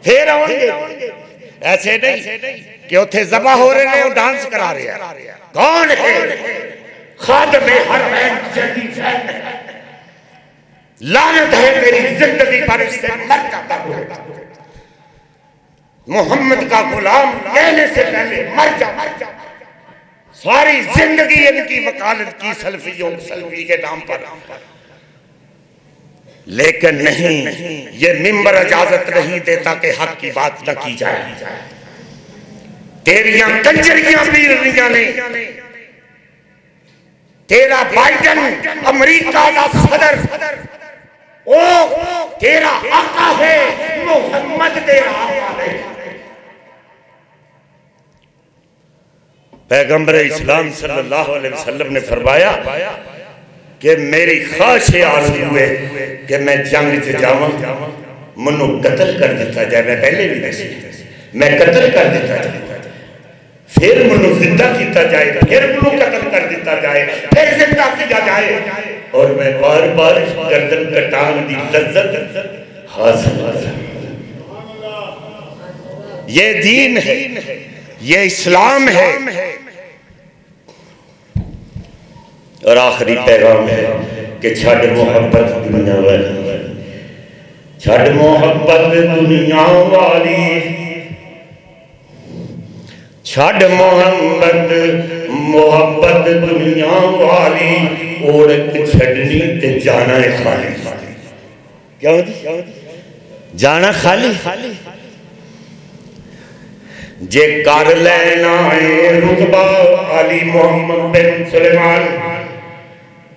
फिर आएँगे ऐसे नहीं कि उथे जबा हो रहे हैं डांस करा रहे हैं। कौन है? खादम हर लानत है तेरी ज़िंदगी पर इससे मर जाता मोहम्मद का गुलाम कहने से पहले मर जा मर जा। सारी ज़िंदगी इनकी वकालत की सल्फियों, सल्फी के नाम पर। लेकिन नहीं, ये मिंबर इजाज़त नहीं देता कि हक की बात न की जाए। तेरिया कंजरियाँ पी रही ने तेरा बाइडन अमेरिका का सदर। ओ तेरा आका है, मोहम्मद तेरा आका है। पैगंबर इस्लाम वसल्लम ने फरमाया कि मेरी ख्वाहिश आरज़ू हुए कि मैं जंग च जावां, मनु कत्ल कर दिता जाए, मैं पहले भी दसी मैं कत्ल कर दिता जाए। फिर मनु ज़िंदा किया जाए, फिर मनु कत्ल कर दिता जाए, फिर ज़िंदा किया जाए। और मैं बार बार गर्दन कटान की लज्जत हासिल ये दीन है। ये इस्लाम है। और आखिरी पैगाम है कि छड़ मोहब्बत दुनिया वाली छड़ मोहब्बत दुनिया वाली। छड़ मोहम्मद मोहब्बत दुनिया वाली। ओढ़ छड़नी ते जाना है खाली। क्यों जाना खाली खाली? जे कर लेना है रुतबा अली मोहम्मद बिन सुलेमान।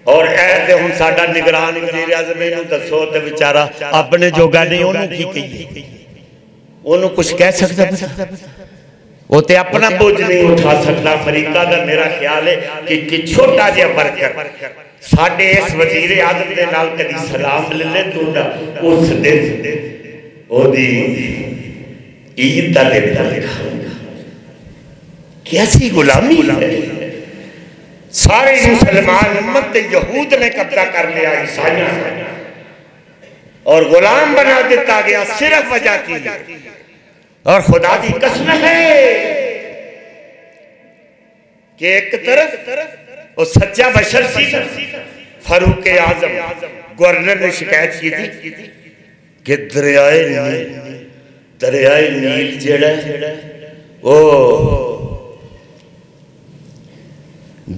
और ऐसे हम साडा निगरान वज़ीर आज़म इनू दसो ते बेचारा अपने जोगा नहीं ओनू की कहिए ओनू कुछ कह सकता वो तो अपना बोझ नहीं उठा सकता अमरीका का मेरा ख्याल है कि, कि छोटा जहा वर्कर साडे इस वज़ीर आज़म के नाल कभी सलाम ले ले तू उस दिन ओदी ईद का दिन कैसी गुलामी है? सारे मुसलमान उम्मत यहूद ने कब्जा कर लिया ईसाइयों और गुलाम बना दिता गया सिर्फ़ वजह की। और खुदा की कसम है कि एक तरफ़ वो सच्चा बशर सी फारूक आज़म, गवर्नर ने शिकायत की थी कि दरियाए दरियाई नील जेड़ा, ओ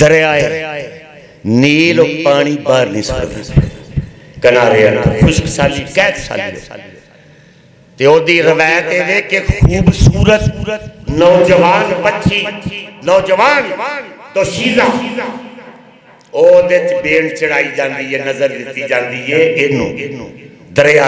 दरियाए, नील पानी बाहर नहीं सकता किनारे खुश्क साली कैद साली ते ओदी रवायत है वे कि खूबसूरत नौजवान बच्ची नौजवान तो शीजा ओदे बेल चढ़ाई जाती है, नज़र दी जाती है इनू दरिया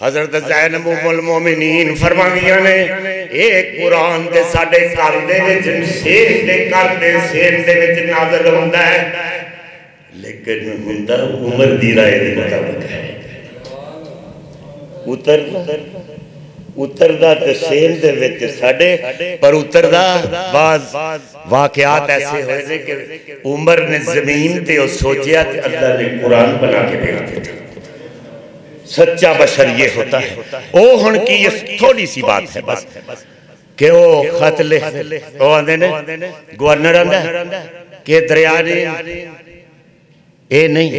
हज़रत उम्मुल मोमिनीन फरमानियाँ ने ए कुरान ते साडे घर घर है। लेकिन राय मुताबिक है। उतर, उतरदा पर वाकयात ऐसे होए कि उमर ने ज़मीन ते कुरान बना के भेज दिया सच्चा बशर ये होता है। ओ हुन की ये थोड़ी सी बात है, बस। कि वो खत लिख ओ आंदे ने, गवर्नर आंदा कि दरिया ने ए नहीं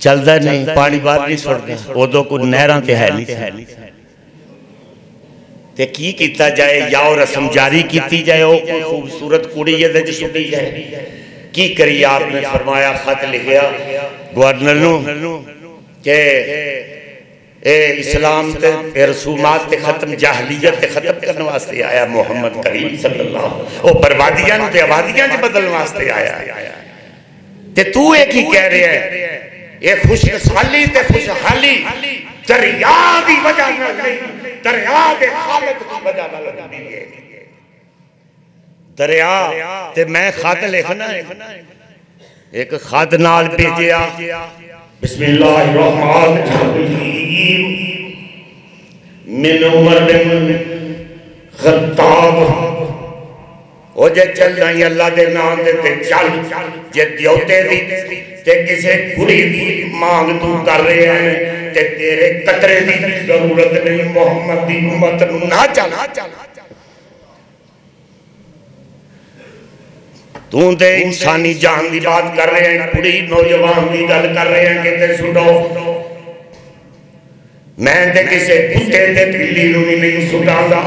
चलता नहीं, पानी बाहर नहीं सुटता उदो को नहर से है नहीं ते की किया जाए या रस्म जारी की जाए वो खूबसूरत कुड़ी ये छुटी जाए। की करिए आपने फरमाया खत लिखा गवर्नर के, ए इस्लाम ते रसूमात ते खत्म, जाहलीयत ते खत्म करने वास्ते आया मोहम्मद करीम सल्लल्लाहु ओ बर्बादियाँ ते आबादियाँ च बदलने वास्ते आया। ते तू एक ही कह रहा है? ये खुशहाली ते खुशहाली, दरिया दी वजह नाल नहीं, दरिया दे खालिक दी वजह नाल होंदी है। दरिया ते मैं खत लिखना है। एक खत नाल भेजिया बिस्मिल्लाहिर्रहमानिर्रहीम। Umar bin Khattab. हो जे चल रही अल्लाह के नाम ते चल। जे द्योते दी, ते किसे कुड़ी दी मांग तू कर रहे हैं, ते तेरे कतरे दी ज़रूरत नहीं, मोहम्मद दी उम्मत ना चला चला। तू तो इंसानी जान की बात कर रहे हैं, कुड़ी नौजवान की गल कर रहे हैं, कितने सुनो। मैं किसी कुत्ते बिल्ली नहीं नहीं सुटाऊँगा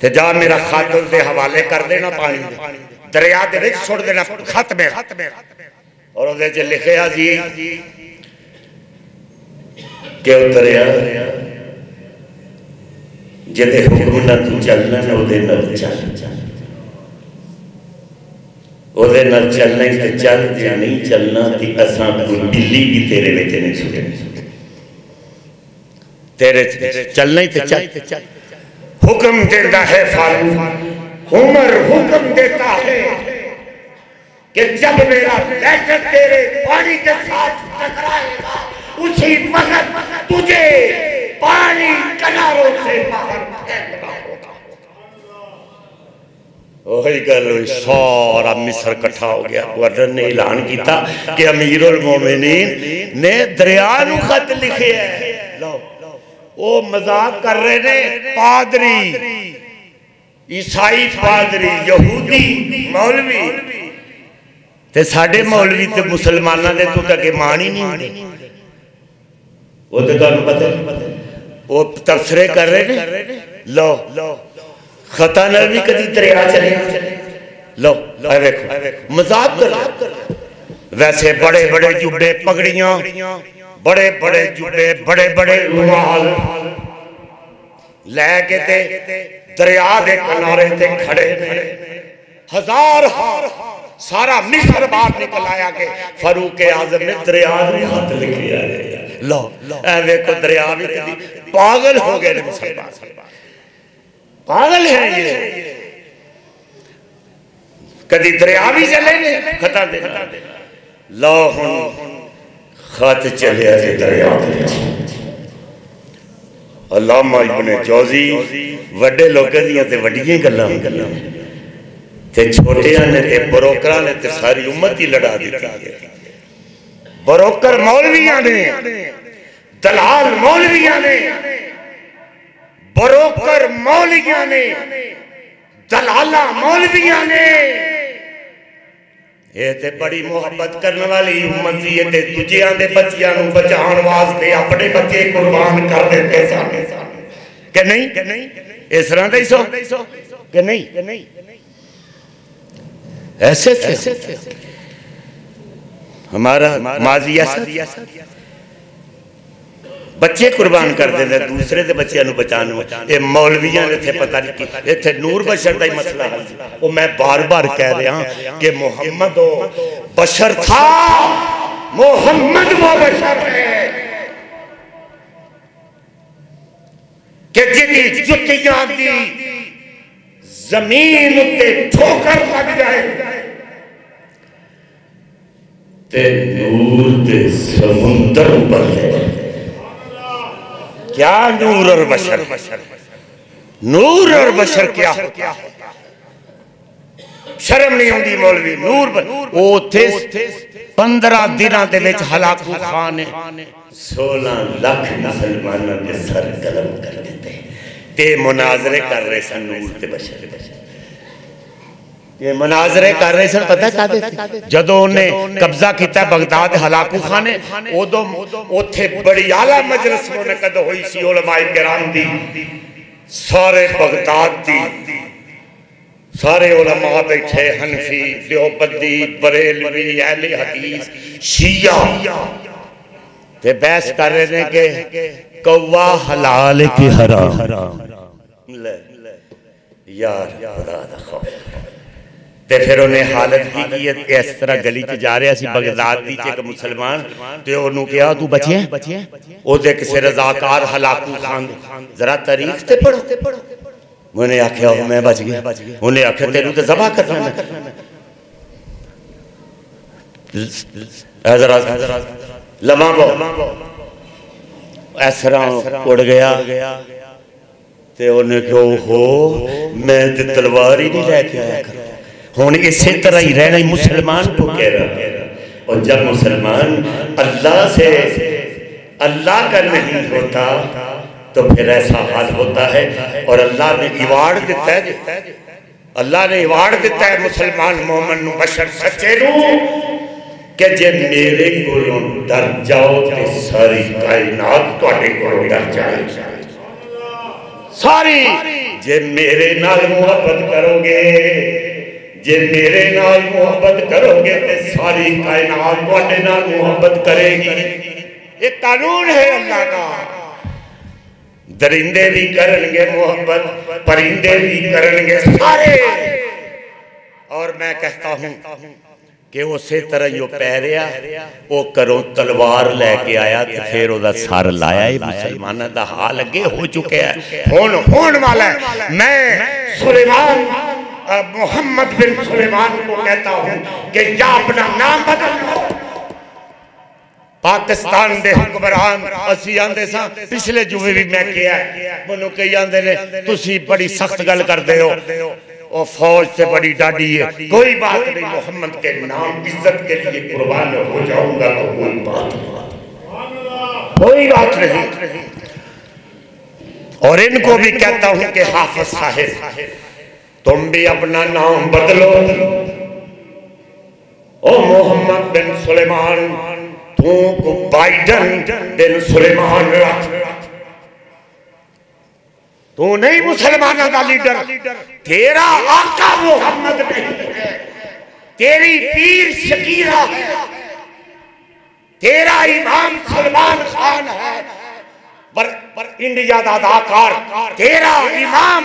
जा मेरा खत के हवाले कर देना पानी दरिया के सुट देना खत में और ओदे जी के उतरिया जिदे हुक्म ना तू चलना। चल चल ਉਹਦੇ ਨਾਲ ਚੱਲਣਾ ਹੀ ਤੇ ਚੱਲ ਜੇ ਨਹੀਂ ਚੱਲਣਾ ਤੇ ਅਸਾਂ ਕੋਈ ਬਿੱਲੀ ਵੀ ਤੇਰੇ ਵਿੱਚ ਨਹੀਂ ਸੁੱਟਣੀ ਤੇਰੇ ਚੱਲਣਾ ਹੀ ਤੇ ਚੱਲ हुक्म देता है फारूक उमर हुक्म देता है कि जब मेरा लेटर तेरे पानी के साथ टकराएगा उसी वक्त तुझे पानी किनारों से बाहर फेंकना होगा सारा मिस्र हो गया। गवर्नर ने ऐलान किया कि अमीर उल मोमिनीन ने दरिया खत लिखे है। लो वो मज़ाक कर रहे ने, पादरी, ईसाई पादरी, यहूदी, मौलवी। साडे मौलवी मुसलमाना दे तो अगे मान ही नहीं वो तो तुम पता वो तबसरे कर रहे ने। लो लो देखो, मज़ाक कर वैसे बड़े बड़े जुबे पगड़ियाँ, बड़े बड़े जुबे बड़े बड़े रुमाल। लैके दरिया के किनारे ते खड़े हज़ार हार, सारा मिस्र बाहर निकल आया के फारूक आज़म ने दरिया हाथ लिखे लो ए दरिया भी पागल हो गए मुसलमान। पागल है। ये कभी दरिया भी चले ने खता दे। लो हुन खत चले दरिया अलामा इब्ने वड्डे लोकां ते गल्लां ते छोटियाँ ने ते ने ते सारी उम्मत ही लड़ा दित्ती है मौलवियाँ ने। दलाल मौलवियाँ ने ਨੇ ਬਰੋਕਰ ਮੌਲਵੀਆਂ ਨੇ ਦਲਾਲਾ ਮੌਲਵੀਆਂ ਨੇ ਇਹ ਤੇ ਬੜੀ ਮੁਹੱਬਤ ਕਰਨ ਵਾਲੀ ਉਮਤ ਸੀ ਤੇ ਦੂਜਿਆਂ ਦੇ ਬੱਚਿਆਂ ਨੂੰ ਬਚਾਉਣ ਵਾਸਤੇ ਆਪਣੇ ਬੱਚੇ ਕੁਰਬਾਨ ਕਰ ਦਿੱਤੇ ਸਨ ਕਿ ਨਹੀਂ ਕਿ ਨਹੀਂ ਇਸ ਤਰ੍ਹਾਂ ਦਾ ਹੀ ਸੋ ਕਿ ਨਹੀਂ ਕਿ ਨਹੀਂ ऐसे थे हमारा माजी ऐसा ਬੱਚੇ ਕੁਰਬਾਨ ਕਰ ਦਿੰਦੇ ਦੂਸਰੇ ਦੇ ਬੱਚਿਆਂ ਨੂੰ ਬਚਾਉਣ ਨੂੰ ਇਹ ਮੌਲਵੀਆਂ ਨੇ ਇੱਥੇ ਪਤਾ ਨਹੀਂ ਕੀ ਇੱਥੇ ਨੂਰ ਬਸ਼ਰ ਦਾ ਹੀ ਮਸਲਾ ਹੈ ਉਹ ਮੈਂ ਬਾਰ-ਬਾਰ ਕਹਿ ਰਿਹਾ ਕਿ ਮੁਹੰਮਦ ਉਹ ਬਸ਼ਰ ਥਾ ਮੁਹੰਮਦ ਉਹ ਬਸ਼ਰ ਹੈ ਕਿ ਜਿਹਦੀ ਜੁੱਤੀਆਂ ਦੀ ਜ਼ਮੀਨ ਉੱਤੇ ਠੋਕਰ ਲੱਗ ਜਾਏ ਤੇ ਨੂਰ ਦੇ ਸਮੁੰਦਰ ਬਦਲੇ क्या नूर और बशर? नूर और बशर क्या होता? शर्म नहीं आती मौलवी, नूर उथे पंद्रह दिन हलाकू खान ने सोलह लख मुसलमानों सर कलम कर दिते। मुनाजरे कर रहे सन नूर ते बशर। मनाजरे कर रहे सर पता कब्जा किया बगदाद हलाकू खान ने बड़ी आला हुई सी सारे बगदाद सारे उलमा बैठे हनफी बरेलवी हदीस, शिया। ते बहस कर रहे ने के कौवा हलाल के हराम। ले यार खुदा दा खौफ ਤੇ ਫਿਰ ਉਹਨੇ ਹਾਲਤ ਕੀ ਕੀ ਇਸ ਤਰ੍ਹਾਂ ਗਲੀ 'ਚ ਜਾ ਰਿਹਾ ਸੀ ਬਗਦਾਦ ਦੀ ਚ ਇੱਕ ਮੁਸਲਮਾਨ ਤੇ ਉਹਨੂੰ ਕਿਹਾ ਤੂੰ ਬਚਿਆ ਉਹਦੇ ਕਿਸੇ ਰਜ਼ਾਕਾਰ ਹਲਾਕੂ ਖਾਨ ਜ਼ਰਾ ਤਾਰੀਖ ਤੇ ਪੜੋ ਉਹਨੇ ਆਖਿਆ ਮੈਂ ਬਚ ਗਿਆ ਉਹਨੇ ਆਖਿਆ ਤੈਨੂੰ ਤੇ ਜ਼ਬਾ ਕਰਨਾ ਮੈਂ ਜ਼ਰਾ ਲਮਾ ਬੋ ਇਸ ਤਰ੍ਹਾਂ ਉੜ ਗਿਆ ਤੇ ਉਹਨੇ ਕਿਹਾ ਹੋ ਮੈਂ ਤੇ ਤਲਵਾਰ ਹੀ ਨਹੀਂ ਲੈ ਕੇ ਆਇਆ ਕਰ हूँ इसी तरह ही रहना ही मुसलमान को कह रहा और जब मुसलमान अल्लाह से अल्लाह का नहीं होता तो फिर ऐसा हाल होता है। और अल्लाह ने इवाड़ दिता है। अल्लाह ने इवाड़ दिता है मुसलमान मोहम्मद बशर सच्चे कि जे मेरे को डर जाओ तो सारी कायनात थोड़े को डर जाए। सारी, जे मेरे नाल मुहब्बत करोगे जे मेरे नाल मुहब्बत करोगे तो सारी कायनात थोड़े नाल मुहब्बत करेगी। ये कानून है अल्लाह का। दरिंदे भी करेंगे मोहब्बत, परिंदे भी करेंगे सारे। और मैं कहता हूँ कि उस तरह जो पै वो करो तलवार लेके आया तो फिर वह सर लाया मुसलमान का हाल अगे हो चुके हैं। हूँ होने वाला मैं सुलेमान मोहम्मद बिन सुलेमान को कहता हूँ कि या अपना नाम बदल। लो पाकिस्तान दे हुक्मरान, असं आते स, पिछले जुमे भी मैं किया मैं कही आते ने तुम बड़ी सख्त गल कर दे हो। ओ फौज से बड़ी डाडी है। कोई बात नहीं, मोहम्मद के नाम, इज़्ज़त के लिए कुर्बान हो जाऊँगा तो कोई बात नहीं। कोई बात नहीं। और इनको भी कहता हूँ कि हाफिज साहिब तुम भी अपना नाम बदलो। ओ मोहम्मद बिन सुलेमान तू को बाइडन बिन सुलेमान रख। तू नहीं मुसलमानों का लीडर तेरा आका मोहम्मद नहीं तेरी पीर शकीरा है तेरा इमाम सलमान खान है। पर, पर इंडिया का अदाकार तेरा इमाम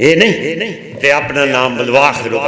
ये नहीं ते अपना नाम बलवा खिलो